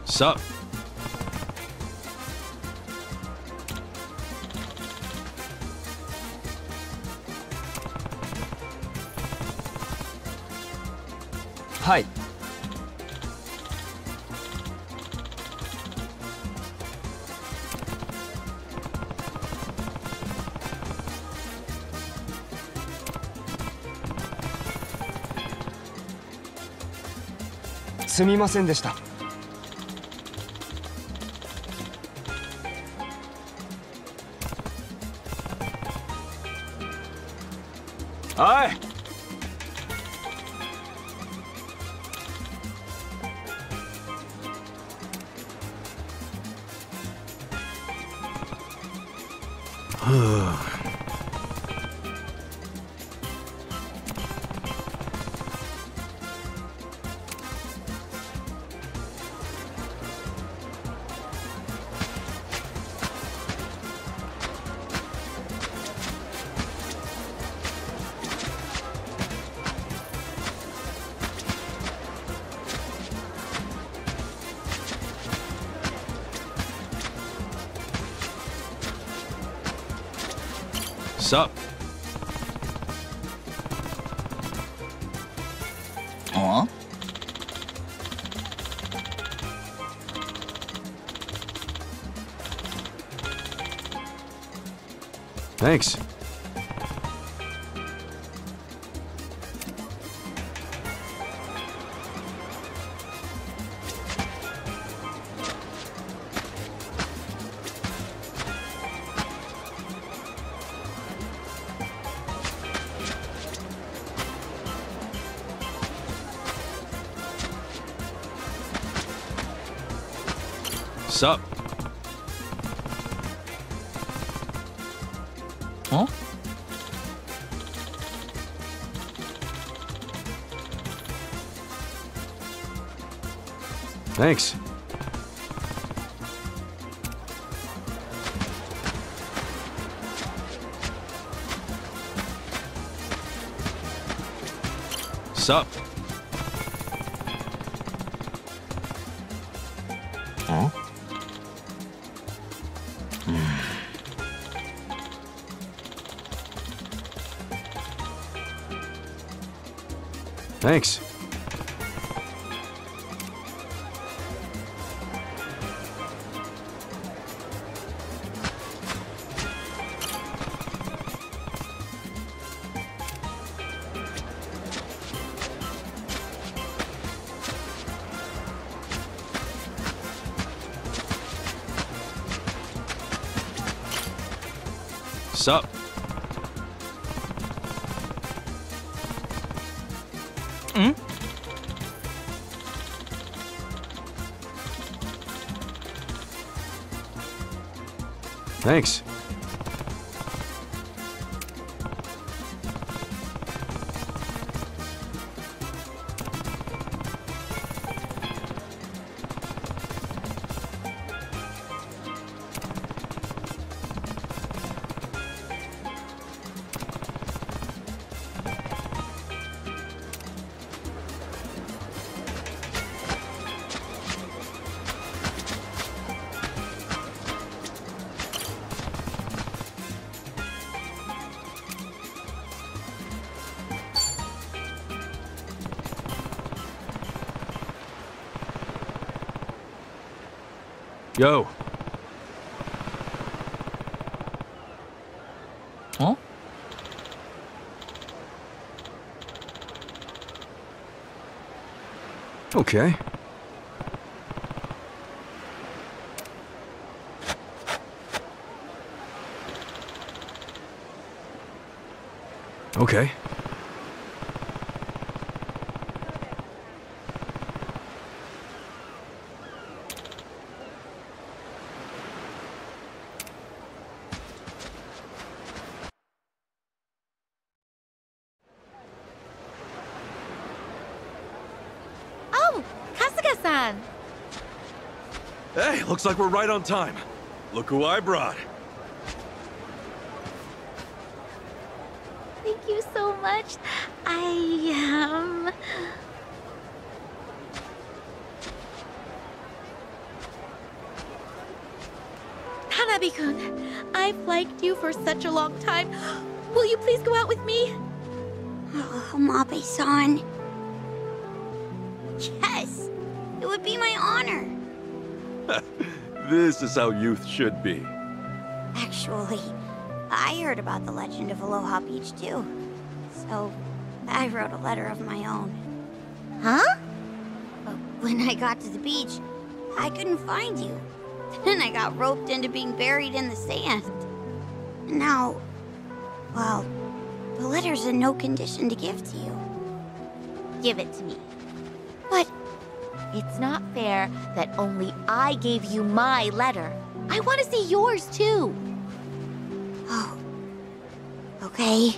E: さ
M: すみませんでした。
E: Thanks. Sup? Thanks. Sup?
C: あ
E: Thanks. Thanks.
I: Yo.
H: Huh?
I: Okay. Okay.
J: Oh, Kasuga-san.
E: Hey, looks like we're right on time. Look who I brought.
J: Thank you so much. I, um... Hanabi-kun, I've liked you for such a long time. Will you please go out with me?
N: Oh, Mabe-san. Yes! It would be my honor.
E: This is how youth should be.
N: Actually, I heard about the legend of Aloha Beach too. So, I wrote a letter of my own.
J: Huh?
N: But when I got to the beach, I couldn't find you. Then I got roped into being buried in the sand. Now, well, the letter's in no condition to give to you.
J: Give it to me. It's not fair that only I gave you my letter. I want to see yours too.
N: Oh. Okay.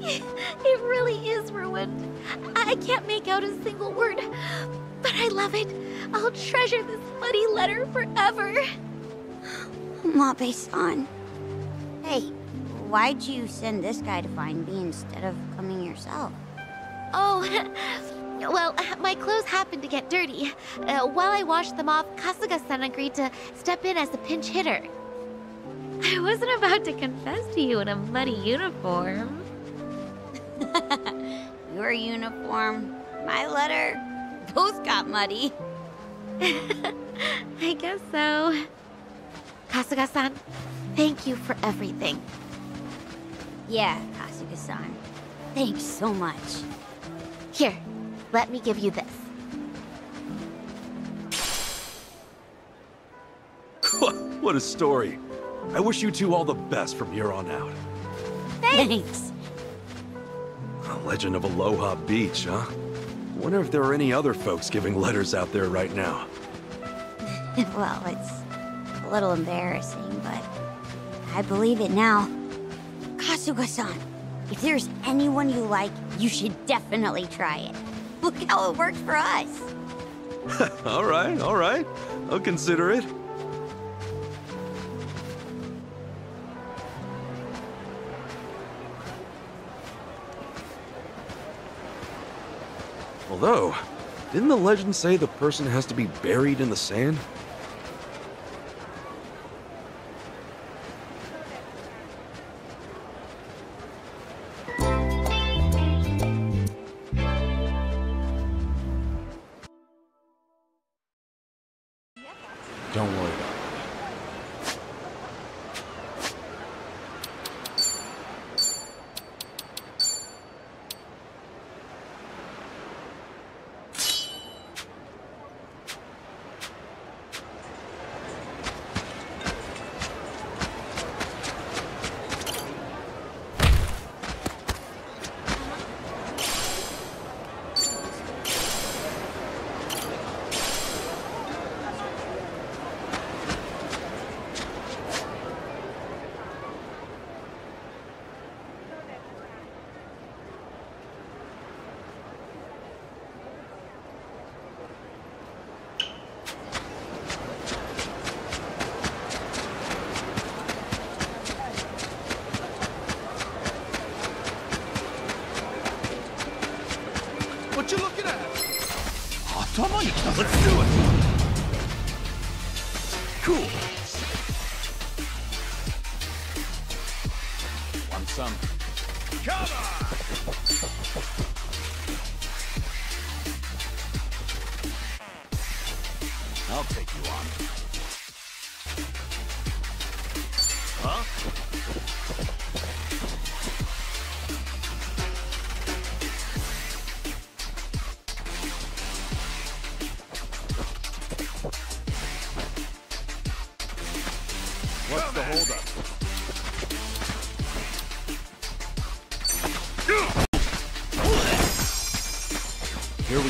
J: It really is ruined. I can't make out a single word, but I love it. I'll treasure this muddy letter forever.
N: Mabe-san. Hey, why'd you send this guy to find me instead of coming yourself?
J: Oh, well, my clothes happened to get dirty. Uh, while I washed them off, Kasuga-san agreed to step in as a pinch hitter. I wasn't about to confess to you in a muddy uniform.
N: Your uniform, my letter, both got muddy.
J: I guess so. Kasuga-san, thank you for everything.
N: Yeah, Kasuga-san. Thanks so much.
J: Here, let me give you this.
E: what a story. I wish you two all the best from here on out.
N: Thanks.
E: A legend of Aloha Beach, huh? Wonder if there are any other folks giving letters out there right now.
N: well, it's a little embarrassing, but I believe it now. Kasuga-san, if there's anyone you like, you should definitely try it. Look how it worked for us.
E: all right, all right. I'll consider it. Although, didn't the legend say the person has to be buried in the sand?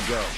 I: Go.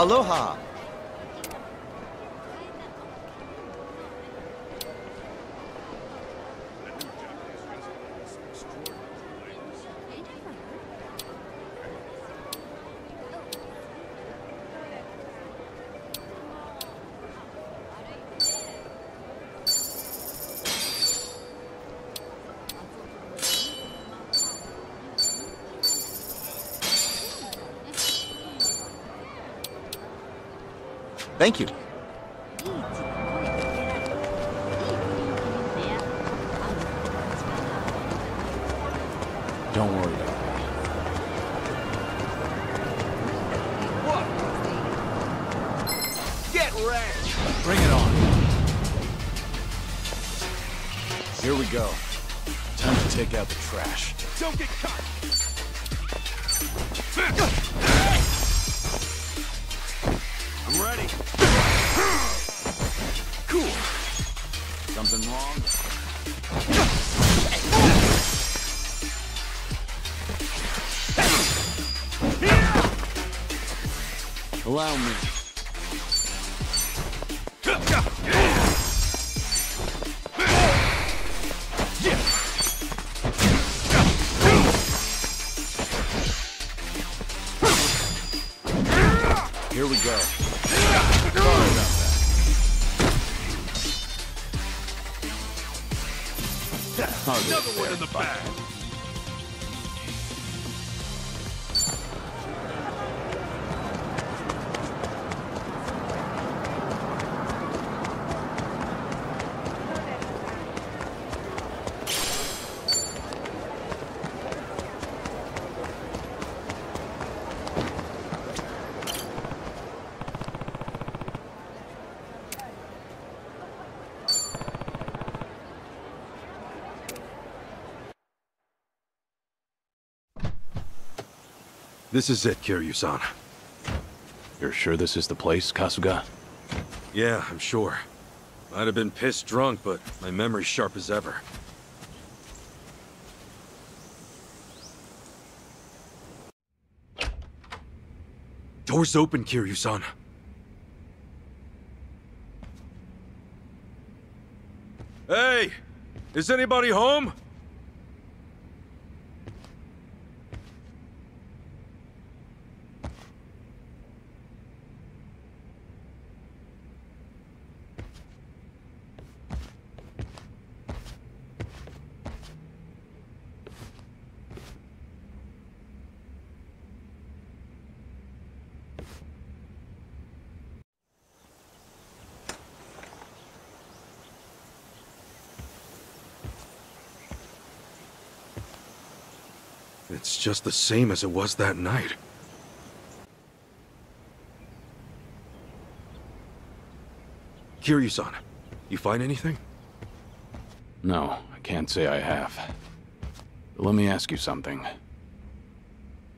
J: Aloha. Thank you.
A: Don't worry about.
O: Get wrecked!
A: Bring it on. Here we go. Time to take out the trash.
I: Don't get
A: Allow me.
I: This is it, Kiryu-san.
A: You're sure this is the place, Kasuga?
E: Yeah, I'm sure. Might have been pissed drunk, but my memory's sharp as ever. Door's open, Kiryu-san. Hey! Is anybody home? It's just the same as it was that night. Kiryu-san, you find anything?
A: No, I can't say I have. But let me ask you something.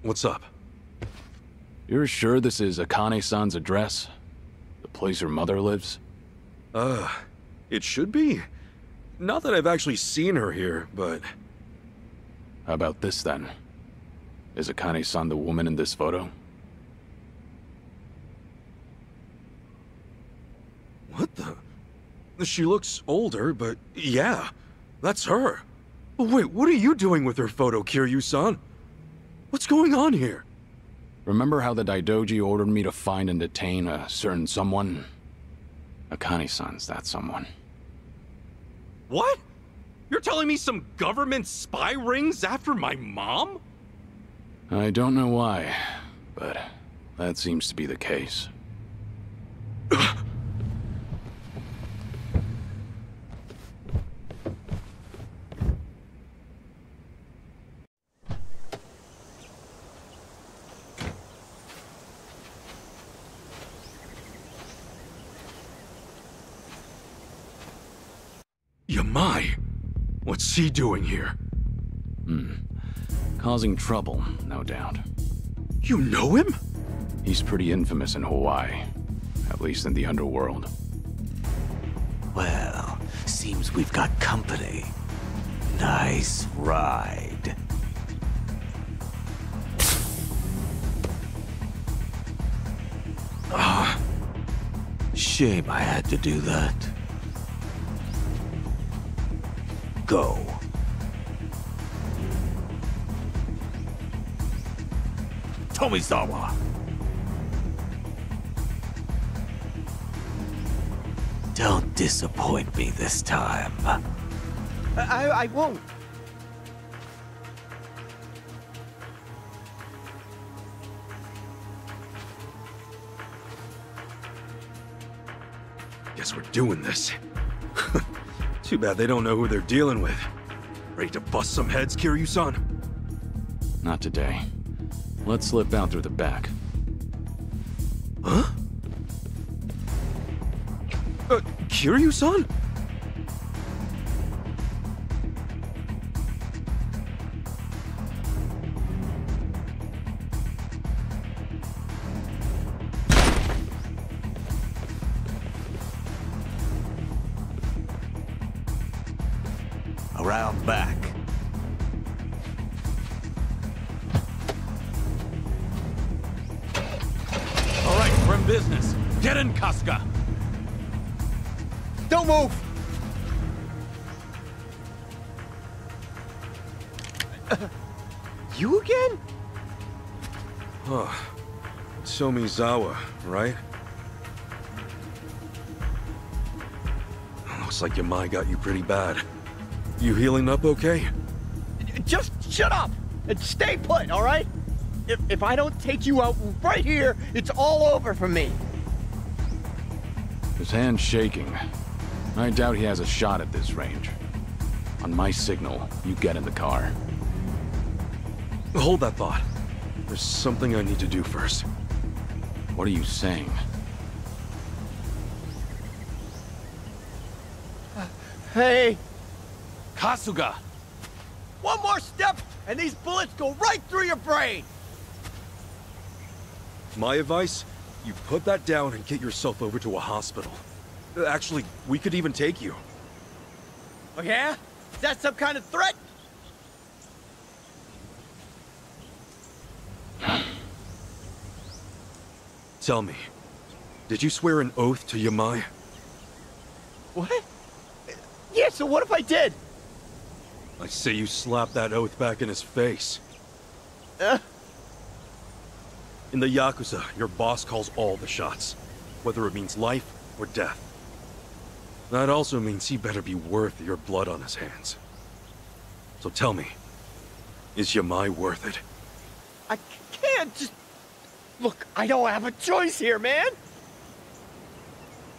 E: What's up?
A: You're sure this is Akane-san's address? The place her mother lives?
E: Uh, it should be. Not that I've actually seen her here, but...
A: How about this then? Is Akane-san the woman in this photo?
E: What the? She looks older, but yeah, that's her. Wait, what are you doing with her photo, Kiryu-san? What's going on here?
A: Remember how the Daidoji ordered me to find and detain a certain someone? Akane-san's that someone.
E: What? You're telling me some government spy rings after my mom?
A: I don't know why, but that seems to be the case.
E: Yamai! What's she doing here?
A: Hmm. Causing trouble, no doubt.
E: You know him?
A: He's pretty infamous in Hawaii. At least in the underworld.
P: Well, seems we've got company. Nice ride. Ah. Shame I had to do that. Go. Tomizawa. Don't disappoint me this time.
Q: I, I won't.
E: Guess we're doing this. Too bad they don't know who they're dealing with. Ready to bust some heads, Kiryu-san?
A: Not today. Let's slip out through the back.
E: Huh? Uh, Kiryu-san? Tomizawa, right? Looks like Yamai got you pretty bad. You healing up okay?
Q: Just shut up and stay put, all right? If, if I don't take you out right here, it's all over for me.
A: His hand's shaking. I doubt he has a shot at this range. On my signal, you get in the car.
E: Hold that thought. There's something I need to do first.
A: What are you saying?
Q: Hey,
I: Kasuga!
Q: one more step and these bullets go right through your brain!
E: My advice? You put that down and get yourself over to a hospital. Uh, actually, we could even take you.
Q: Oh yeah? Is that some kind of threat?
E: Tell me, did you swear an oath to Yamai?
Q: What? Yeah, so what if I did?
E: I say you slap that oath back in his face.
Q: Uh,
E: In the Yakuza, your boss calls all the shots, whether it means life or death. That also means he better be worth your blood on his hands. So tell me, is Yamai worth it?
Q: I can't just... Look, I don't have a choice here, man!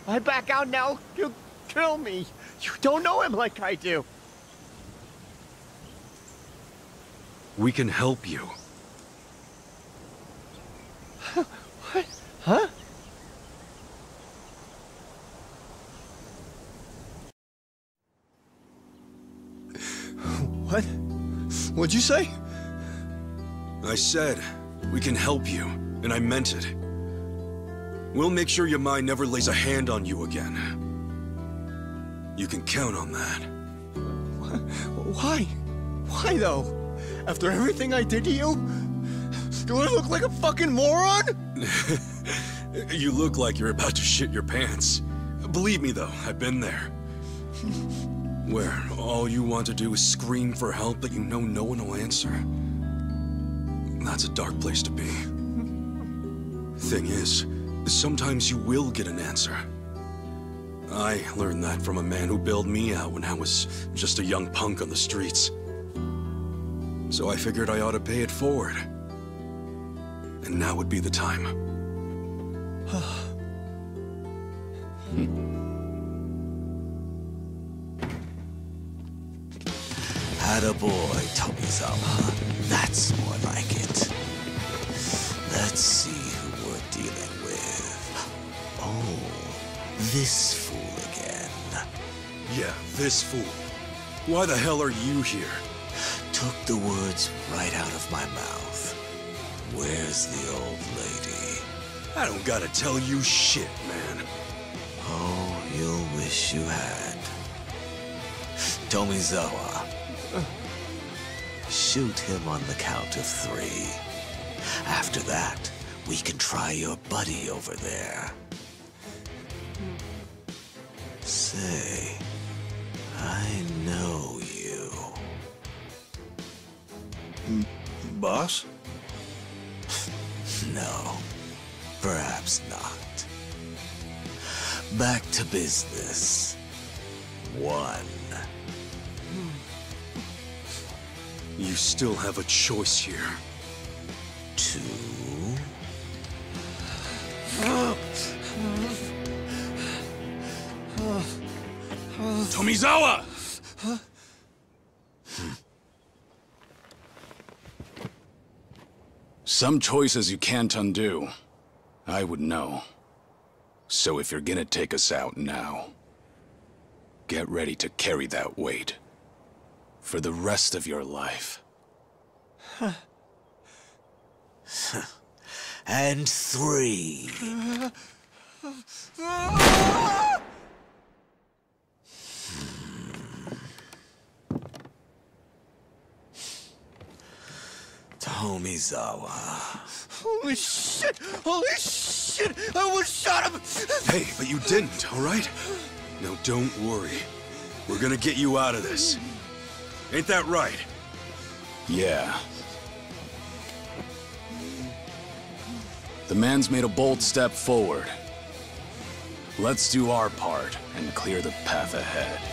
Q: I back out now, you'll kill me. You don't know him like I do.
E: We can help you.
Q: What? Huh? What? What'd you say?
E: I said, we can help you, and I meant it. We'll make sure Yamai never lays a hand on you again. You can count on that.
Q: Why? Why though? After everything I did to you? Do I look like a fucking moron?
E: you look like you're about to shit your pants. Believe me though, I've been there. Where all you want to do is scream for help, but you know no one will answer. That's a dark place to be. Thing is, sometimes you will get an answer. I learned that from a man who bailed me out when I was just a young punk on the streets. So I figured I ought to pay it forward. And now would be the time.
P: Attaboy, Tomizawa. That's more like it. Let's see this fool again.
E: Yeah, this fool. Why the hell are you here?
P: Took the words right out of my mouth. Where's the old lady?
E: I don't gotta tell you shit, man.
P: Oh, you'll wish you had. Tomizawa. Shoot him on the count of three. After that, we can try your buddy over there. Say, I know you.
G: Boss?
P: No, perhaps not. Back to business. One. Hmm.
E: You still have a choice here.
P: Two. Hmm.
E: Tomizawa!
D: Some choices you can't undo. I would know. So if you're gonna take us out now, get ready to carry that weight. For the rest of your life.
P: and three. Tomizawa.
Q: Holy shit! Holy shit! I almost shot him!
E: Hey, but you didn't, all right? Now don't worry. We're gonna get you out of this. Ain't that right?
D: Yeah. The man's made a bold step forward. Let's do our part and clear the path ahead.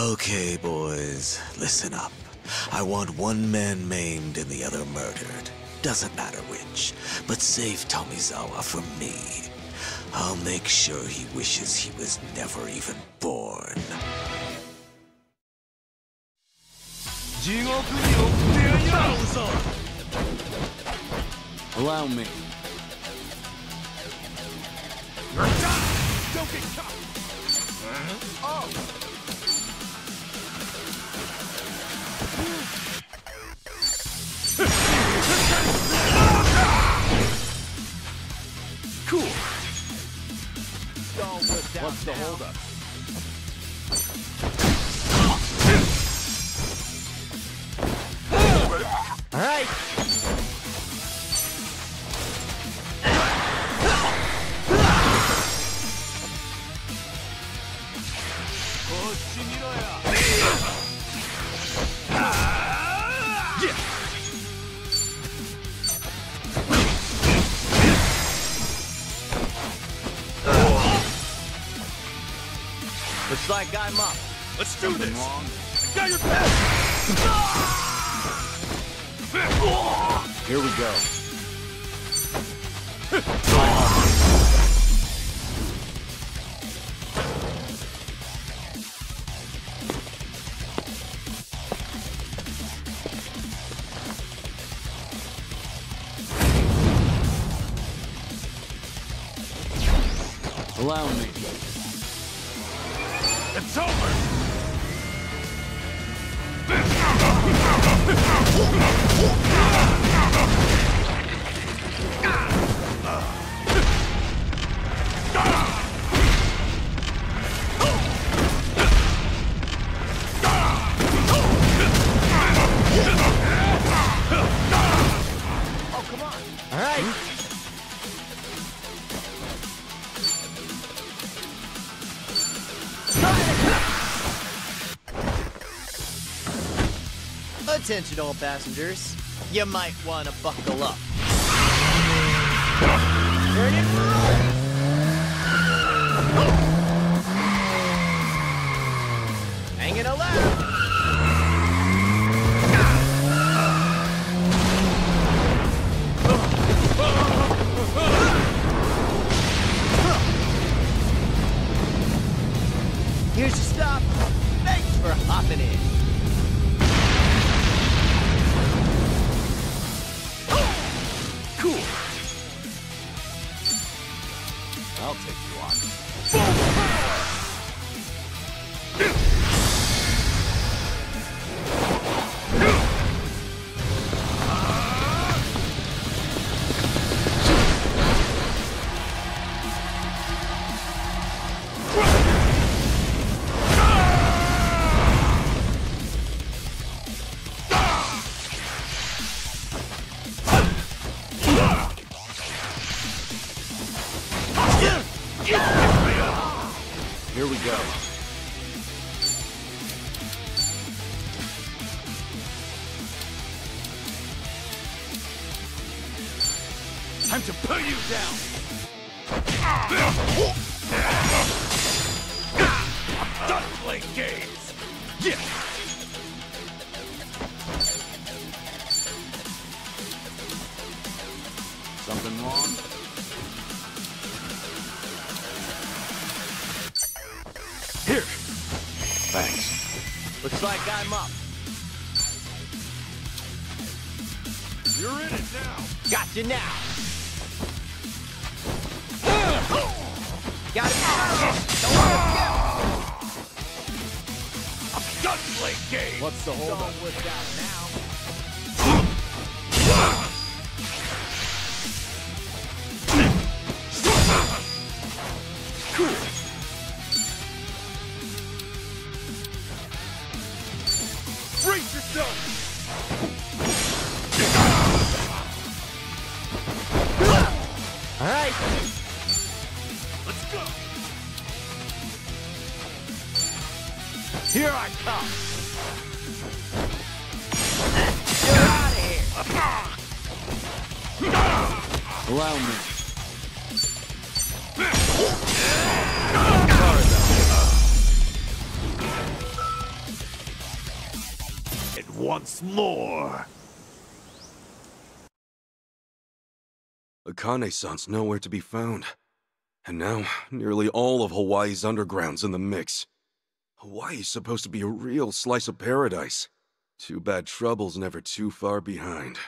P: Okay, boys, listen up. I want one man maimed and the other murdered. Doesn't matter which, but save Tomizawa from me. I'll make sure he wishes he was never even born.
A: Allow me.
L: Don't get caught! Uh-huh.
Q: Oh!
L: What's the holdup?
Q: All right.
L: I'm up.
I: Let's do
L: Something
I: this.
L: wrong?
I: Got your back.
A: Here we go.
Q: Attention, all passengers. You might want to buckle up. Turn it
A: Allow me.
I: And once more!
E: Akane-san's nowhere to be found. And now, nearly all of Hawaii's underground's in the mix. Hawaii's supposed to be a real slice of paradise. Too bad trouble's never too far behind.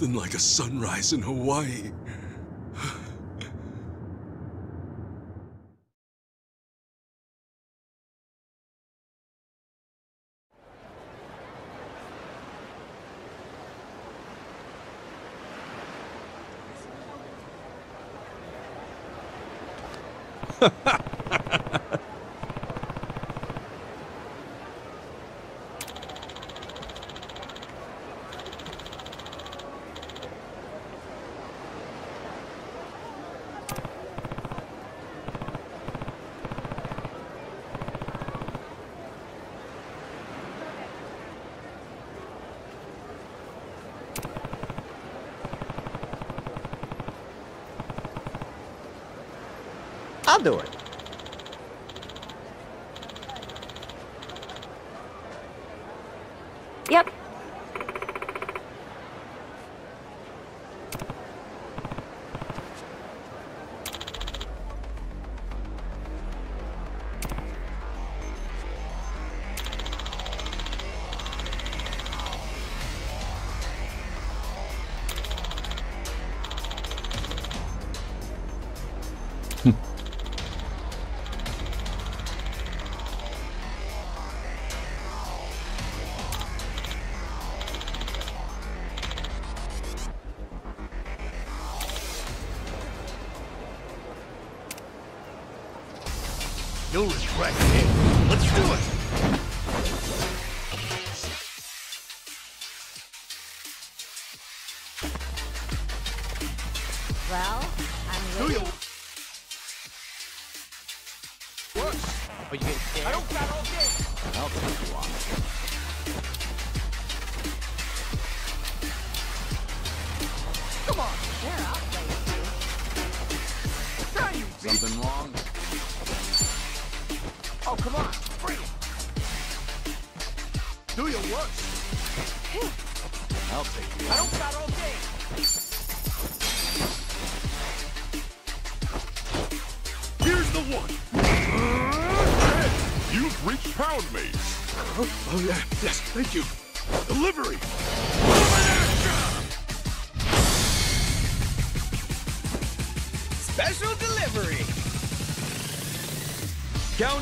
E: Nothing like a sunrise in Hawaii. I'll do it.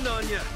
A: On
E: ya.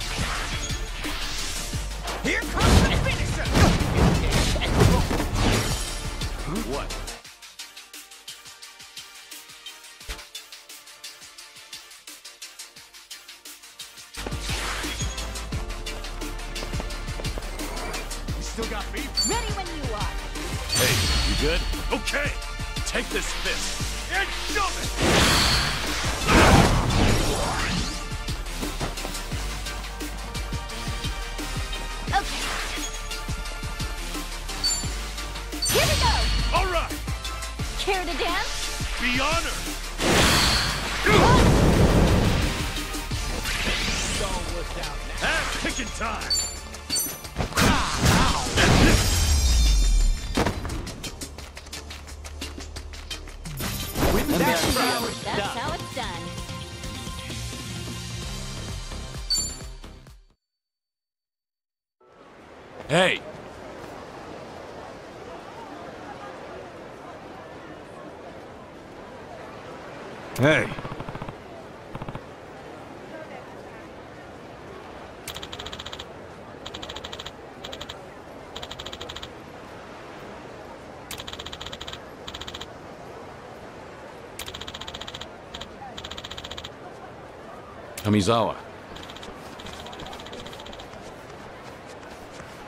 A: Kamizawa.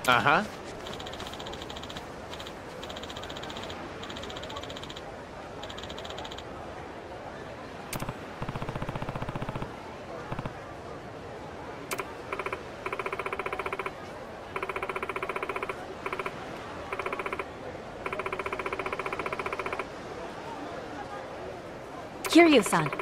E: Uh-huh.
K: Kiryu-san.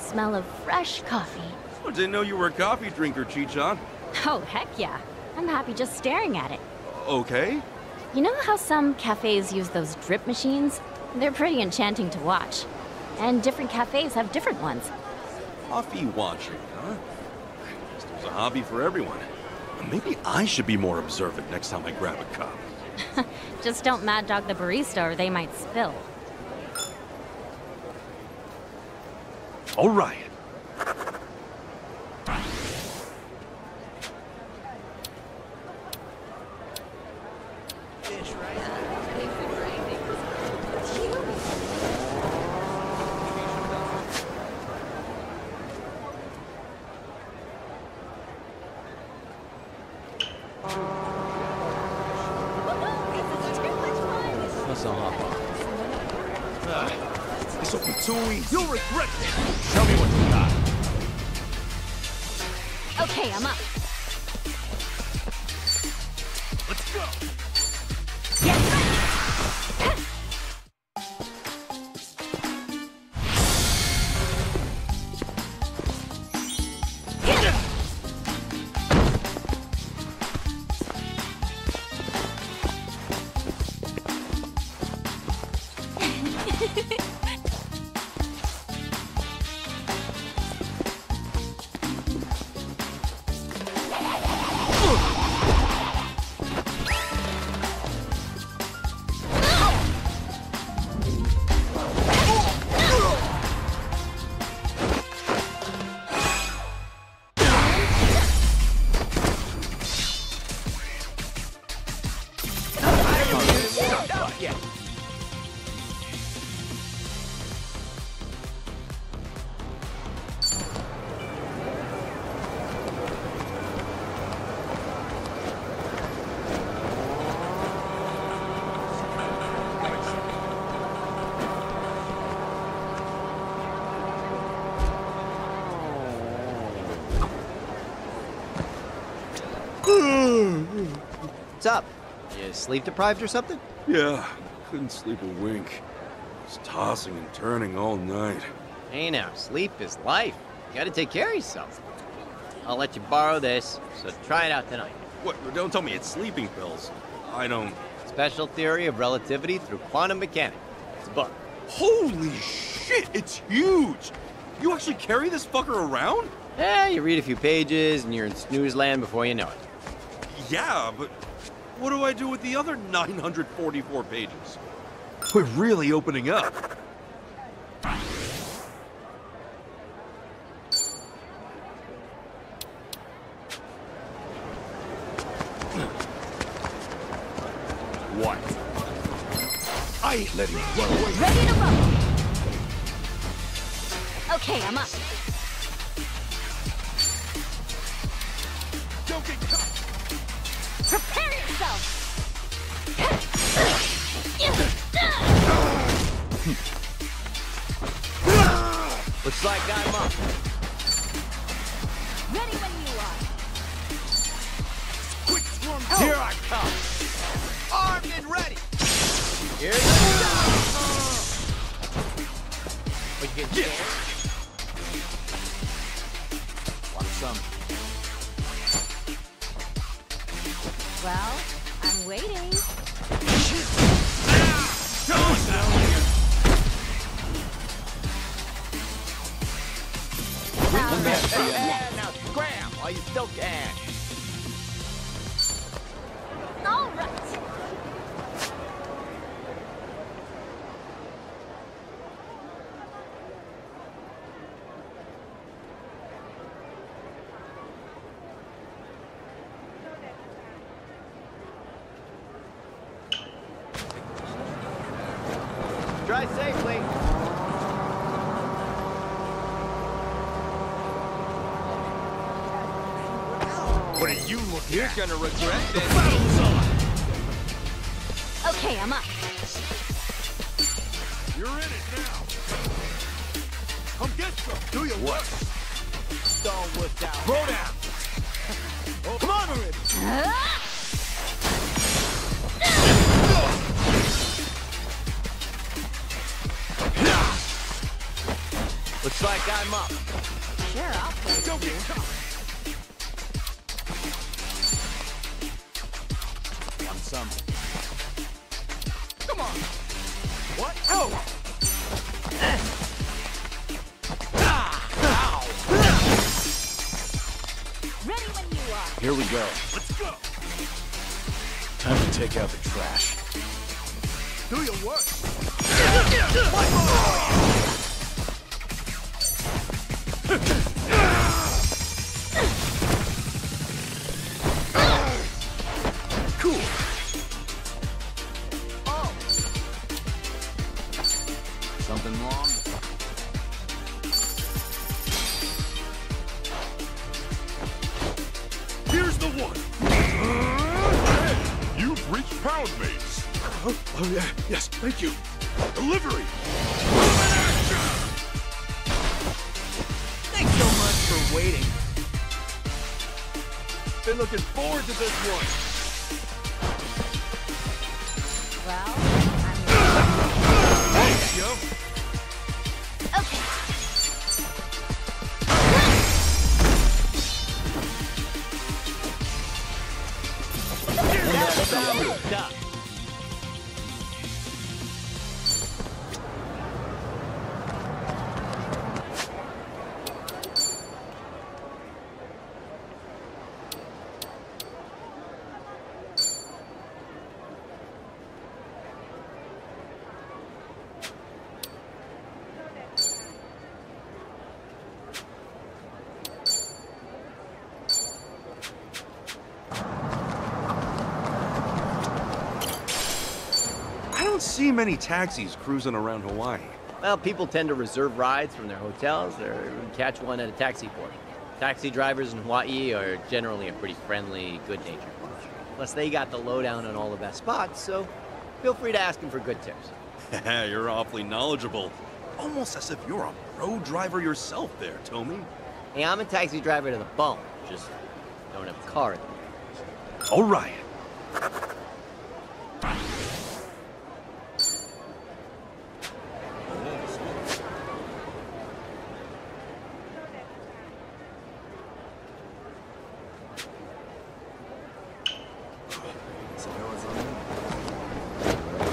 K: Smell of fresh coffee.
E: I didn't know you were a coffee drinker, Chi-chan.
K: Oh, heck yeah. I'm happy just staring at it.
E: Okay.
K: You know how some cafes use those drip machines? They're pretty enchanting to watch. And different cafes have different ones.
E: Coffee watching, huh? There's a hobby for everyone. Maybe I should be more observant next time I grab a cup.
K: Just don't mad dog the barista or they might spill.
E: All
Q: What's up? You sleep deprived or something?
E: Yeah, couldn't sleep a wink. Was tossing and turning all night.
Q: Hey now, sleep is life. You gotta take care of yourself. I'll let you borrow this, so try it out tonight.
E: What? Don't tell me it's sleeping pills. I don't.
Q: Special Theory of Relativity through Quantum Mechanics. It's a book.
E: Holy shit! It's huge. You actually carry this fucker around?
Q: Yeah, you read a few pages and you're in snooze land before you know it.
E: Yeah, but what do I do with the other 944 pages? We're really opening up.
R: What? I ain't letting you run away.
K: Ready to roll! Okay, I'm up.
I: You're gonna regret this.
G: This one.
E: See many taxis cruising around Hawaii.
Q: Well, people tend to reserve rides from their hotels or catch one at a taxi port. Taxi drivers in Hawaii are generally a pretty friendly, good-natured bunch. Plus, they got the lowdown on all the best spots, so feel free to ask them for good tips.
E: You're awfully knowledgeable. Almost as if you're a pro driver yourself there, Tommy.
Q: Hey, I'm a taxi driver to the bone. Just don't have a car at the moment.
E: All right.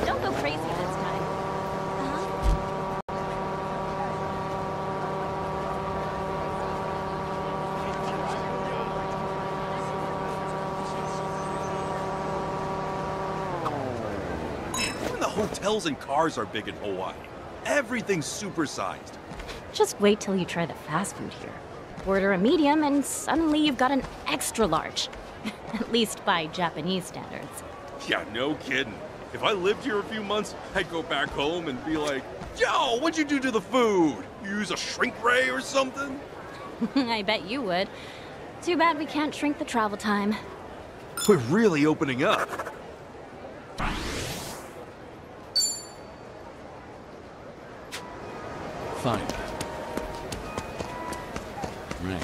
K: don't go crazy this time.
E: Even the hotels and cars are big in Hawaii. Everything's supersized.
K: Just wait till you try the fast food here. Order a medium, and suddenly you've got an extra large. At least by Japanese standards.
E: Yeah, no kidding. If I lived here a few months, I'd go back home and be like, Yo, what'd you do to the food? You use a shrink ray or something?
K: I bet you would. Too bad we can't shrink the travel time.
E: We're really opening up.
A: Fine. Right.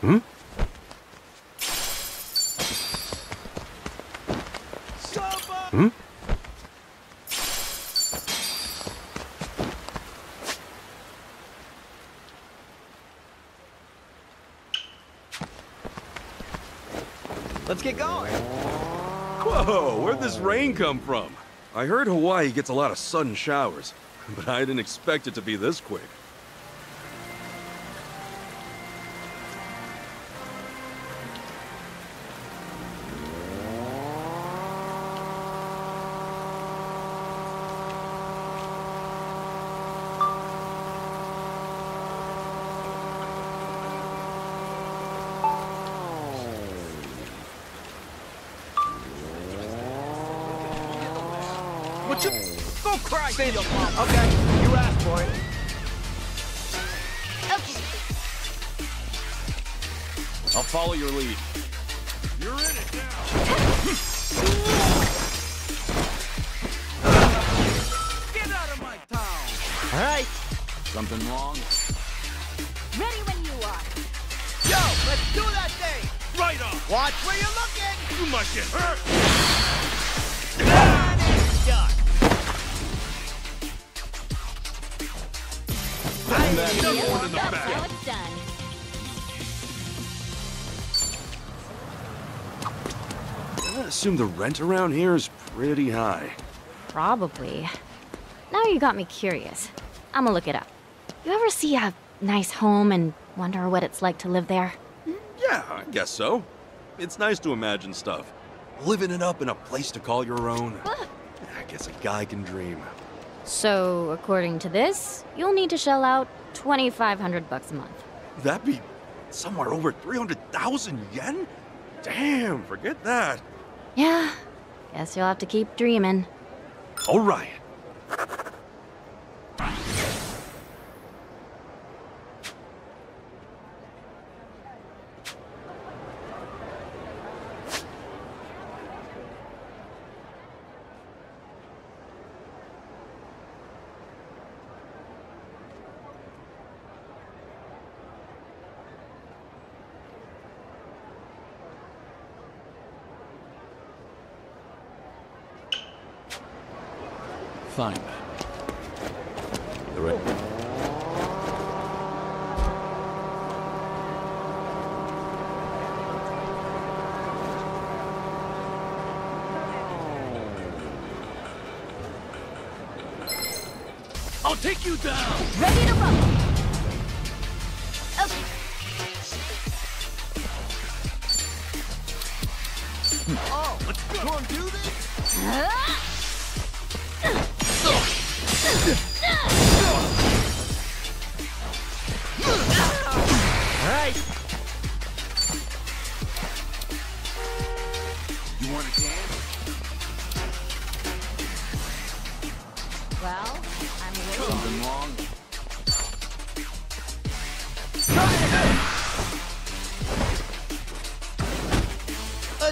E: Hmm? Hmm?
Q: Let's get going.
E: Whoa, where'd this rain come from? I heard Hawaii gets a lot of sudden showers, but I didn't expect it to be this quick.
I: Go your mom. Okay, you asked for it.
S: Okay.
A: I'll follow your lead.
G: You're in it now.
I: Get out of my town. All right.
A: Something wrong?
K: Ready when you are.
I: Yo, let's do that thing.
G: Right on.
I: Watch where you're looking.
G: You might get hurt.
E: Assume the rent around here is pretty high.
K: Probably. Now you got me curious. I'ma look it up. You ever see a nice home and wonder what it's like to live there?
E: Yeah, I guess so. It's nice to imagine stuff. Living it up in a place to call your own. I guess a guy can dream.
K: So, according to this, you'll need to shell out 2500 bucks a month.
E: That'd be somewhere over 300,000 yen? Damn, forget that.
K: Yeah, guess you'll have to keep dreaming.
E: All right.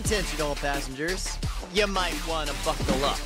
Q: Attention, all passengers. You might want to buckle up.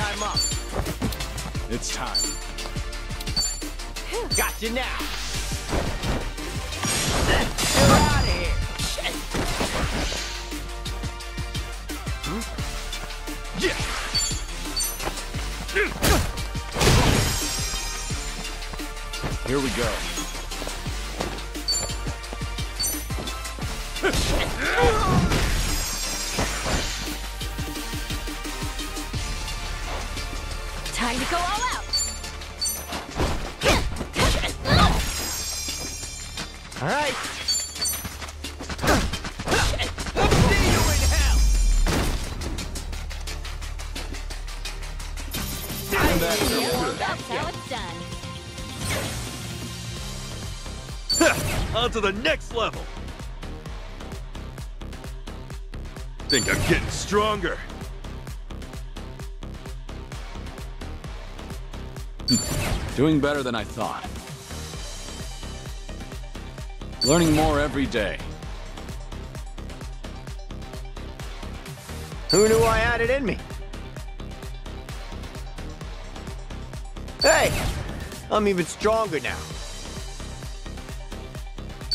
K: I'm up.
T: It's time.
U: Got you now.
E: On to the next level. Think I'm getting stronger.
A: Doing better than I thought. Learning more every day.
U: Who knew I had it in me? Hey, I'm even stronger now.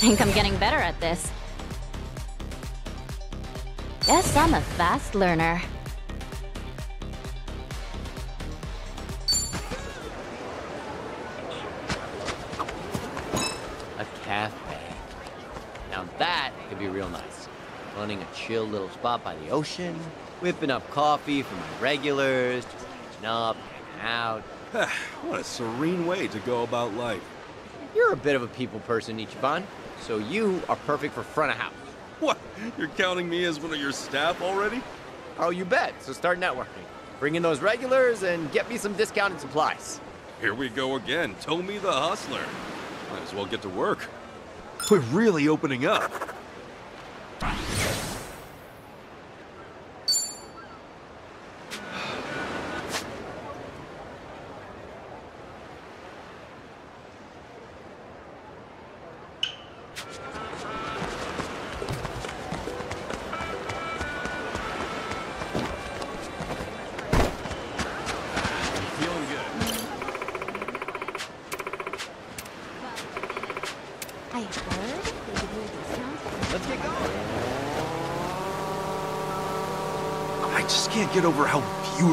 K: I think I'm getting better at this. Guess I'm a fast learner.
Q: A cafe. Now that could be real nice. Running a chill little spot by the ocean, whipping up coffee for my regulars, just catching up, hanging out.
E: what a serene way to go about life.
Q: You're a bit of a people person, Ichiban, so you are perfect for front of house.
E: What? You're counting me as one of your staff already?
Q: Oh, you bet. So start networking. Bring in those regulars and get me some discounted supplies.
E: Here we go again. Tommy the Hustler. Might as well get to work. We're really opening up.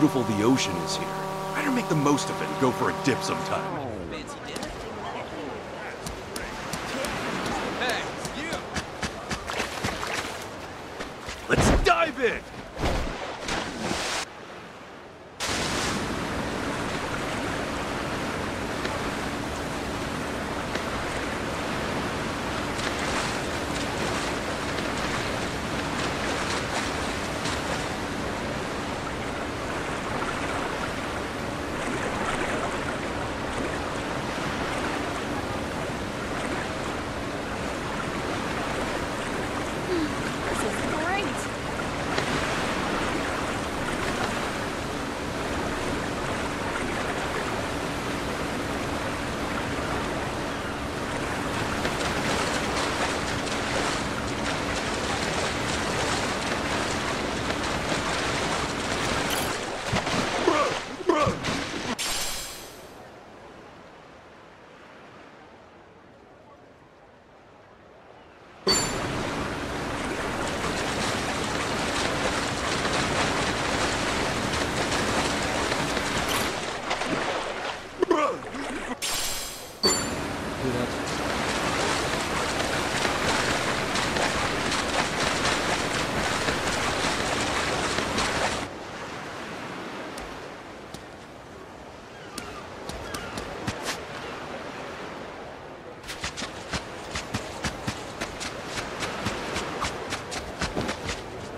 E: Beautiful the ocean is here. Better make the most of it and go for a dip sometime.
I: Hey, you!
E: Let's dive in!
K: This is great!
Q: Who knows?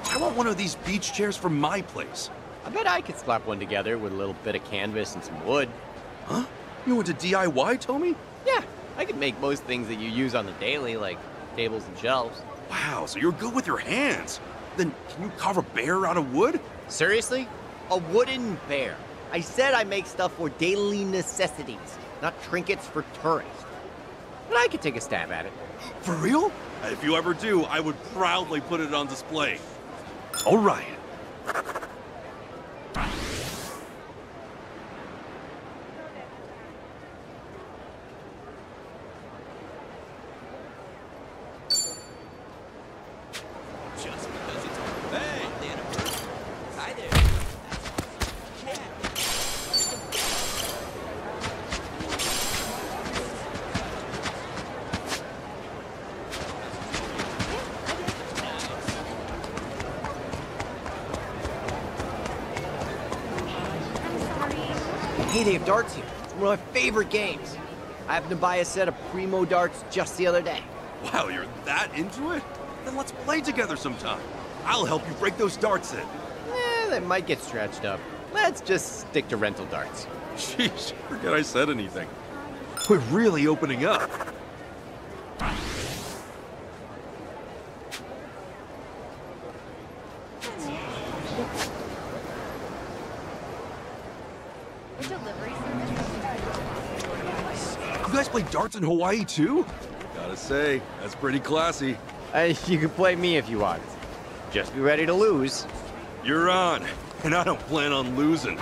E: I want one of these beach chairs for my place.
Q: I bet I could slap one together with a little bit of canvas and some wood.
E: Huh? You went to DIY, Tommy?
Q: Yeah, I could make most things that you use on the daily, like tables and shelves.
E: Wow, so you're good with your hands. Then can you carve a bear out of wood?
Q: Seriously? A wooden bear. I said I make stuff for daily necessities, not trinkets for tourists. But I could take a stab at it.
E: For real? If you ever do, I would proudly put it on display. All right.
J: Just because it's a birthday anniversary. Hi there.
Q: Hey, they have darts here. It's one of my favorite games. I happened to buy a set of Primo darts just the other day.
E: Wow, you're that into it? Then let's play together sometime. I'll help you break those darts in.
Q: Eh, they might get stretched up. Let's just stick to rental darts.
E: Sheesh, forget I said anything. We're really opening up. You guys play darts in Hawaii too? Gotta say, that's pretty classy.
Q: Uh, you can play me if you want. Just be ready to lose.
E: You're on, and I don't plan on losing.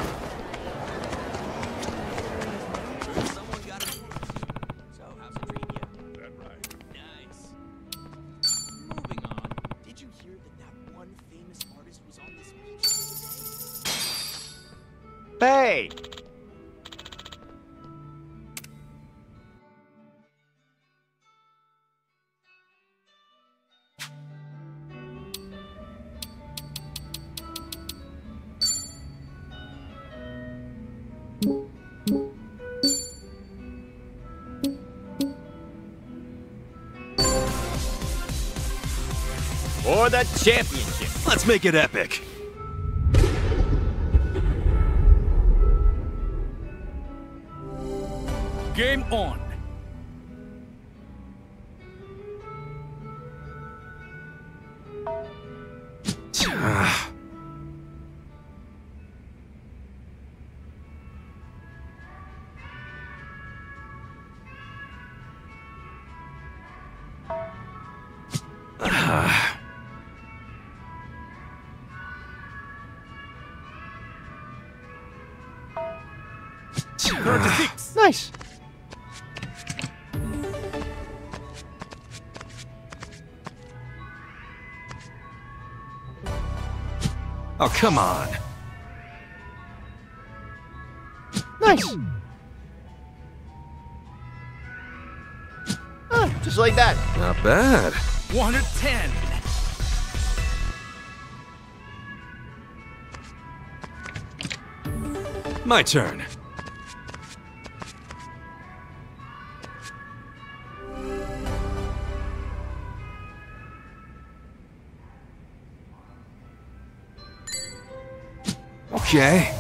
Q: Championship.
E: Let's make it epic.
I: Game on.
E: Come on.
Q: Nice. Ah, just like that.
E: Not bad.
I: 110.
E: My turn. Okay.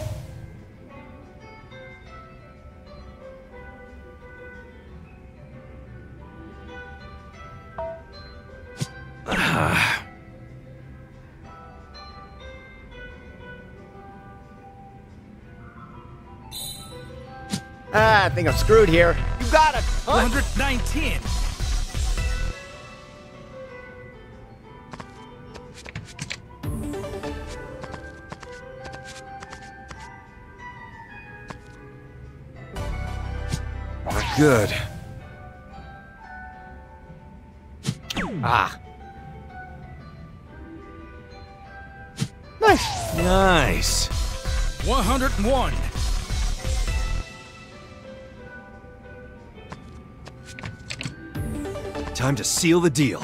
E: Ah.
Q: Ah, I think I'm screwed here. You got it.
I: 119.
E: Good.
Q: Ah.
E: Nice. Nice.
I: 101.
E: Time to seal the deal.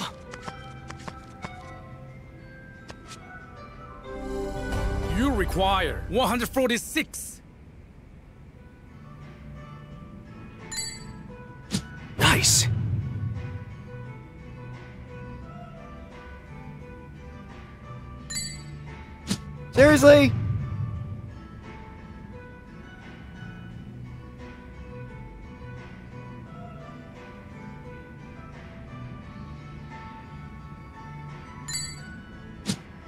I: You require 146.
Q: Seriously?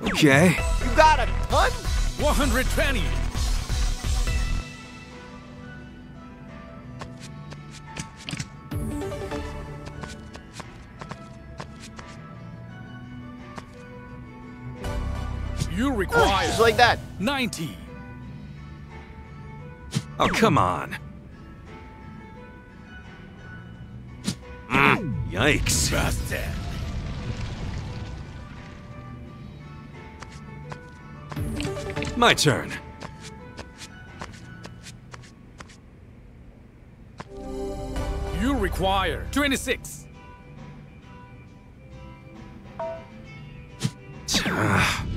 E: Okay.
Q: You got a ton?
I: 120. Require
Q: Just like that.
I: 90.
E: Oh, come on. Mm, yikes.
I: Bastard.
E: My turn.
I: You require 26.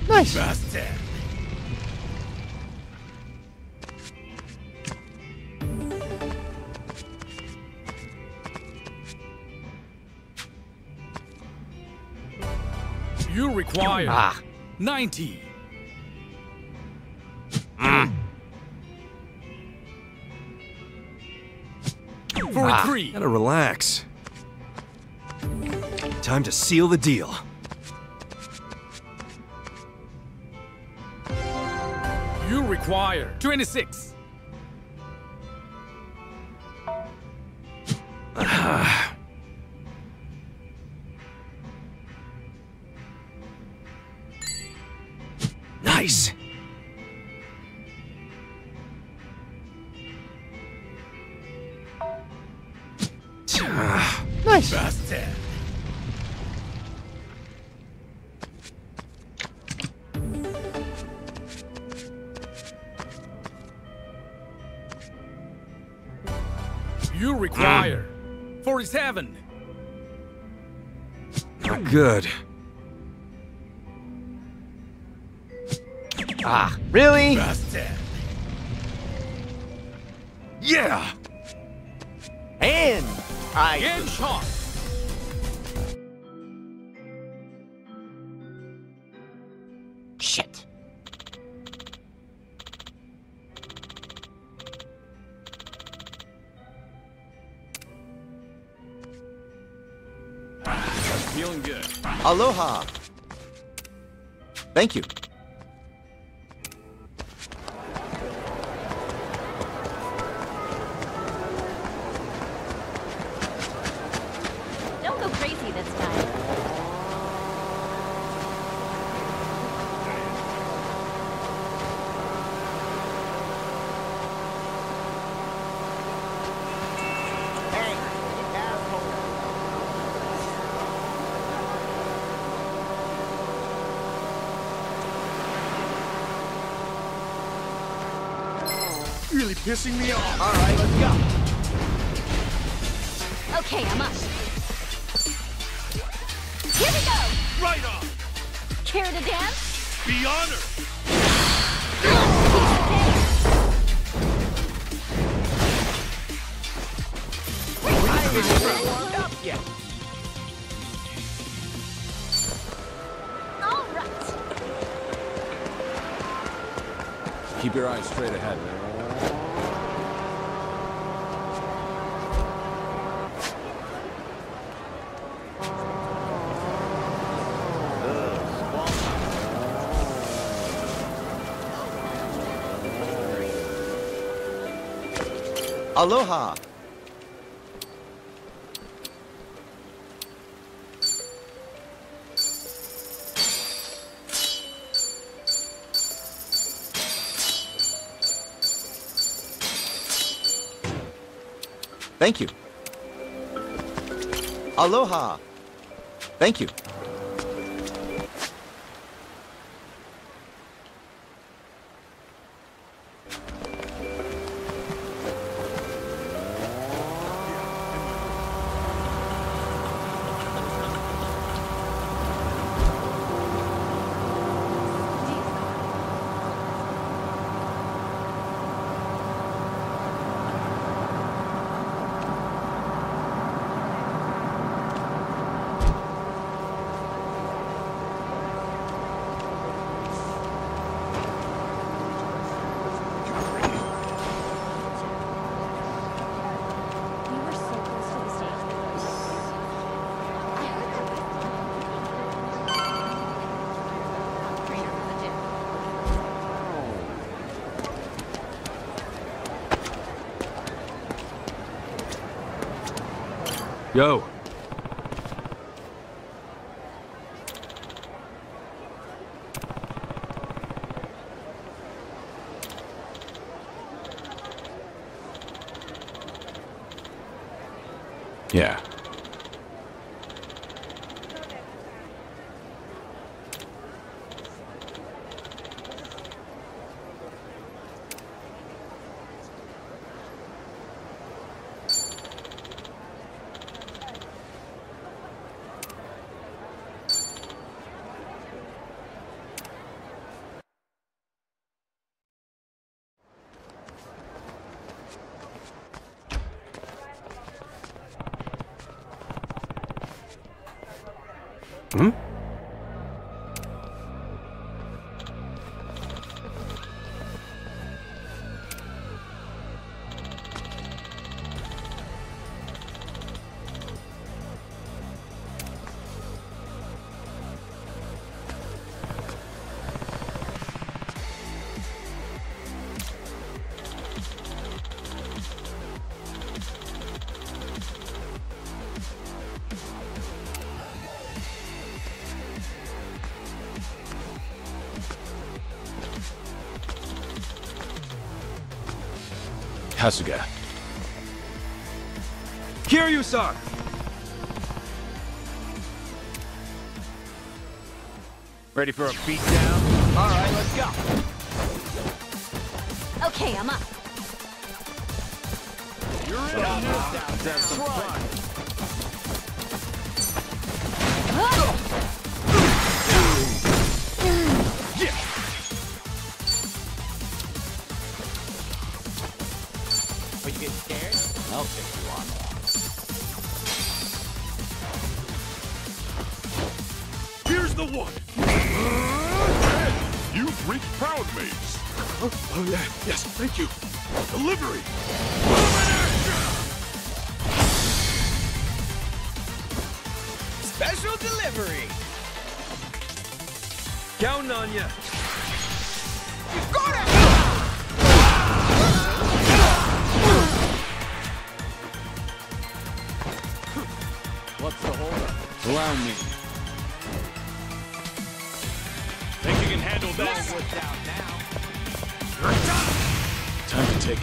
Q: Nice.
I: Bastard. You require
Q: Ah.
I: 90. Mm. Forty-three.
E: Ah, gotta relax. Time to seal the deal.
I: You require 26.
Q: Ah.
V: Aloha. Thank you. Aloha. Thank you.
K: Kasuga.
E: Kiryu-san!
A: Ready for a beatdown? All right, let's go.
W: Okay, I'm up.
A: You're in. That's right.
X: Here's the one! Ten. You've reached Proud Mates.
E: Oh, oh, yeah, yes, thank you.
X: Delivery!
I: Special delivery!
E: Down on ya!
Y: You got
I: it!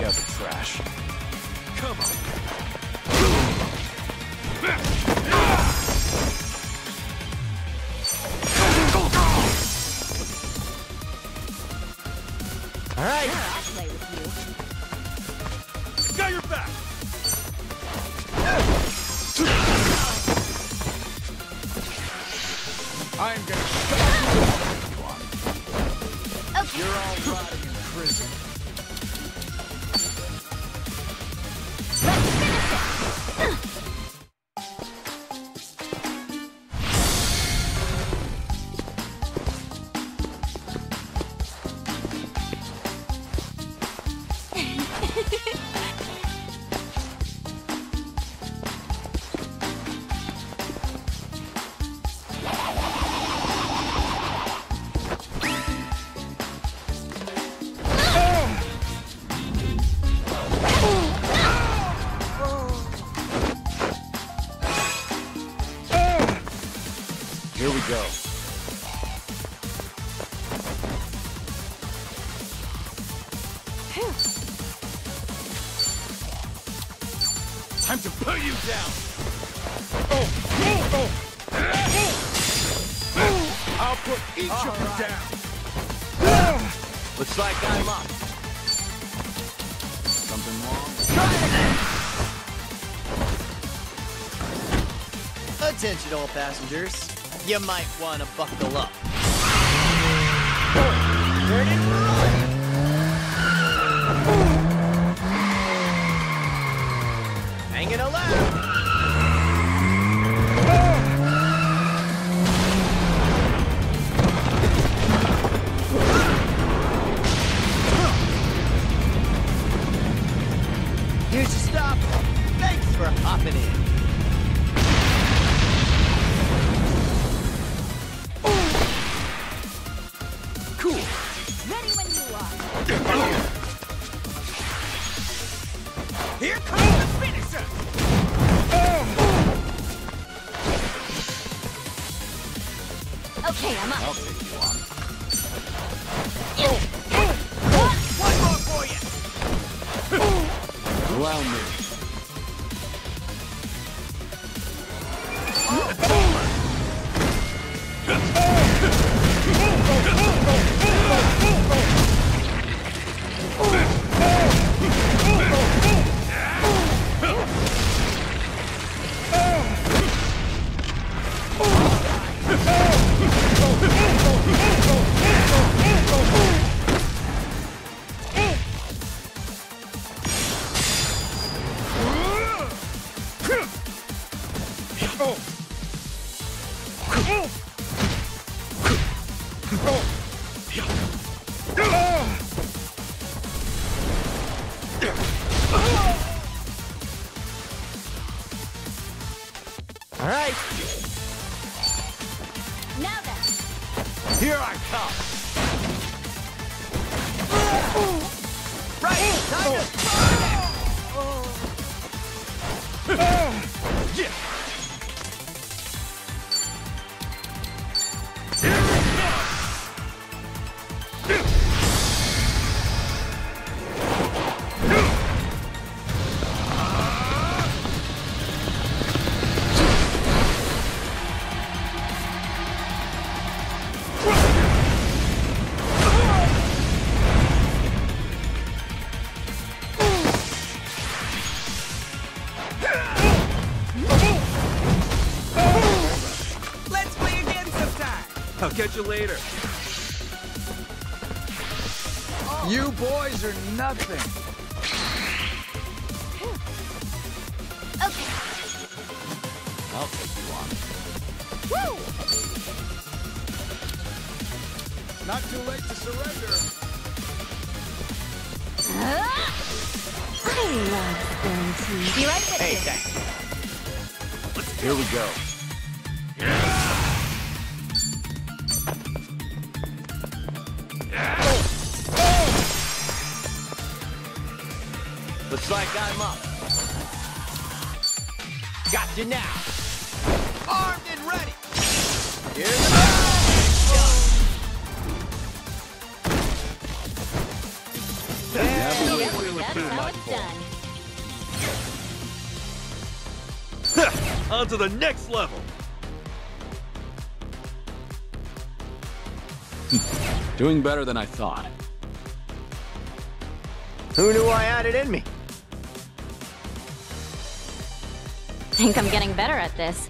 I: Out
K: the trash.
Y: To put you down.
A: I'll put each of you down.
Q: Looks like I'm up.
K: Something wrong?
Q: Attention, all passengers. You might want to buckle up. All to the
E: next level.
A: Doing better than I thought.
Q: Who knew I had it in me?
K: Think I'm getting better at this.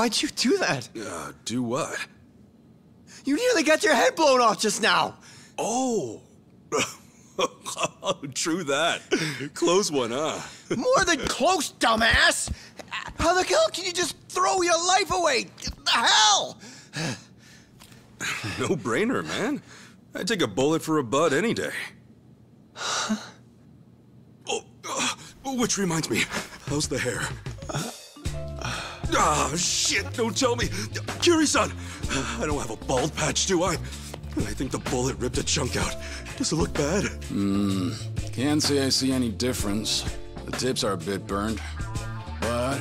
Q: Why'd you do that?
E: Uh, do what?
Q: You nearly got your head blown off just now.
E: Oh. True that. Close one, huh?
Q: More than close, dumbass. How the hell can you just throw your life away? The hell?
E: No brainer, man. I'd take a bullet for a bud any day. Oh, uh, which reminds me, how's the hair? Ah, shit, don't tell me. Kiryu-san, I don't have a bald patch, do I? I think the bullet ripped a chunk out. Does it look bad?
A: Hmm. Can't say I see any difference. The tips are a bit burned. But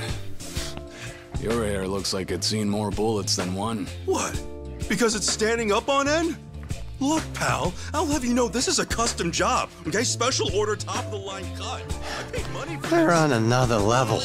A: your hair looks like it's seen more bullets than one.
E: What? Because it's standing up on end? Look, pal, I'll have you know this is a custom job, okay? Special order, top of the line cut. I paid money for
Q: They're
E: this.
Q: on another level.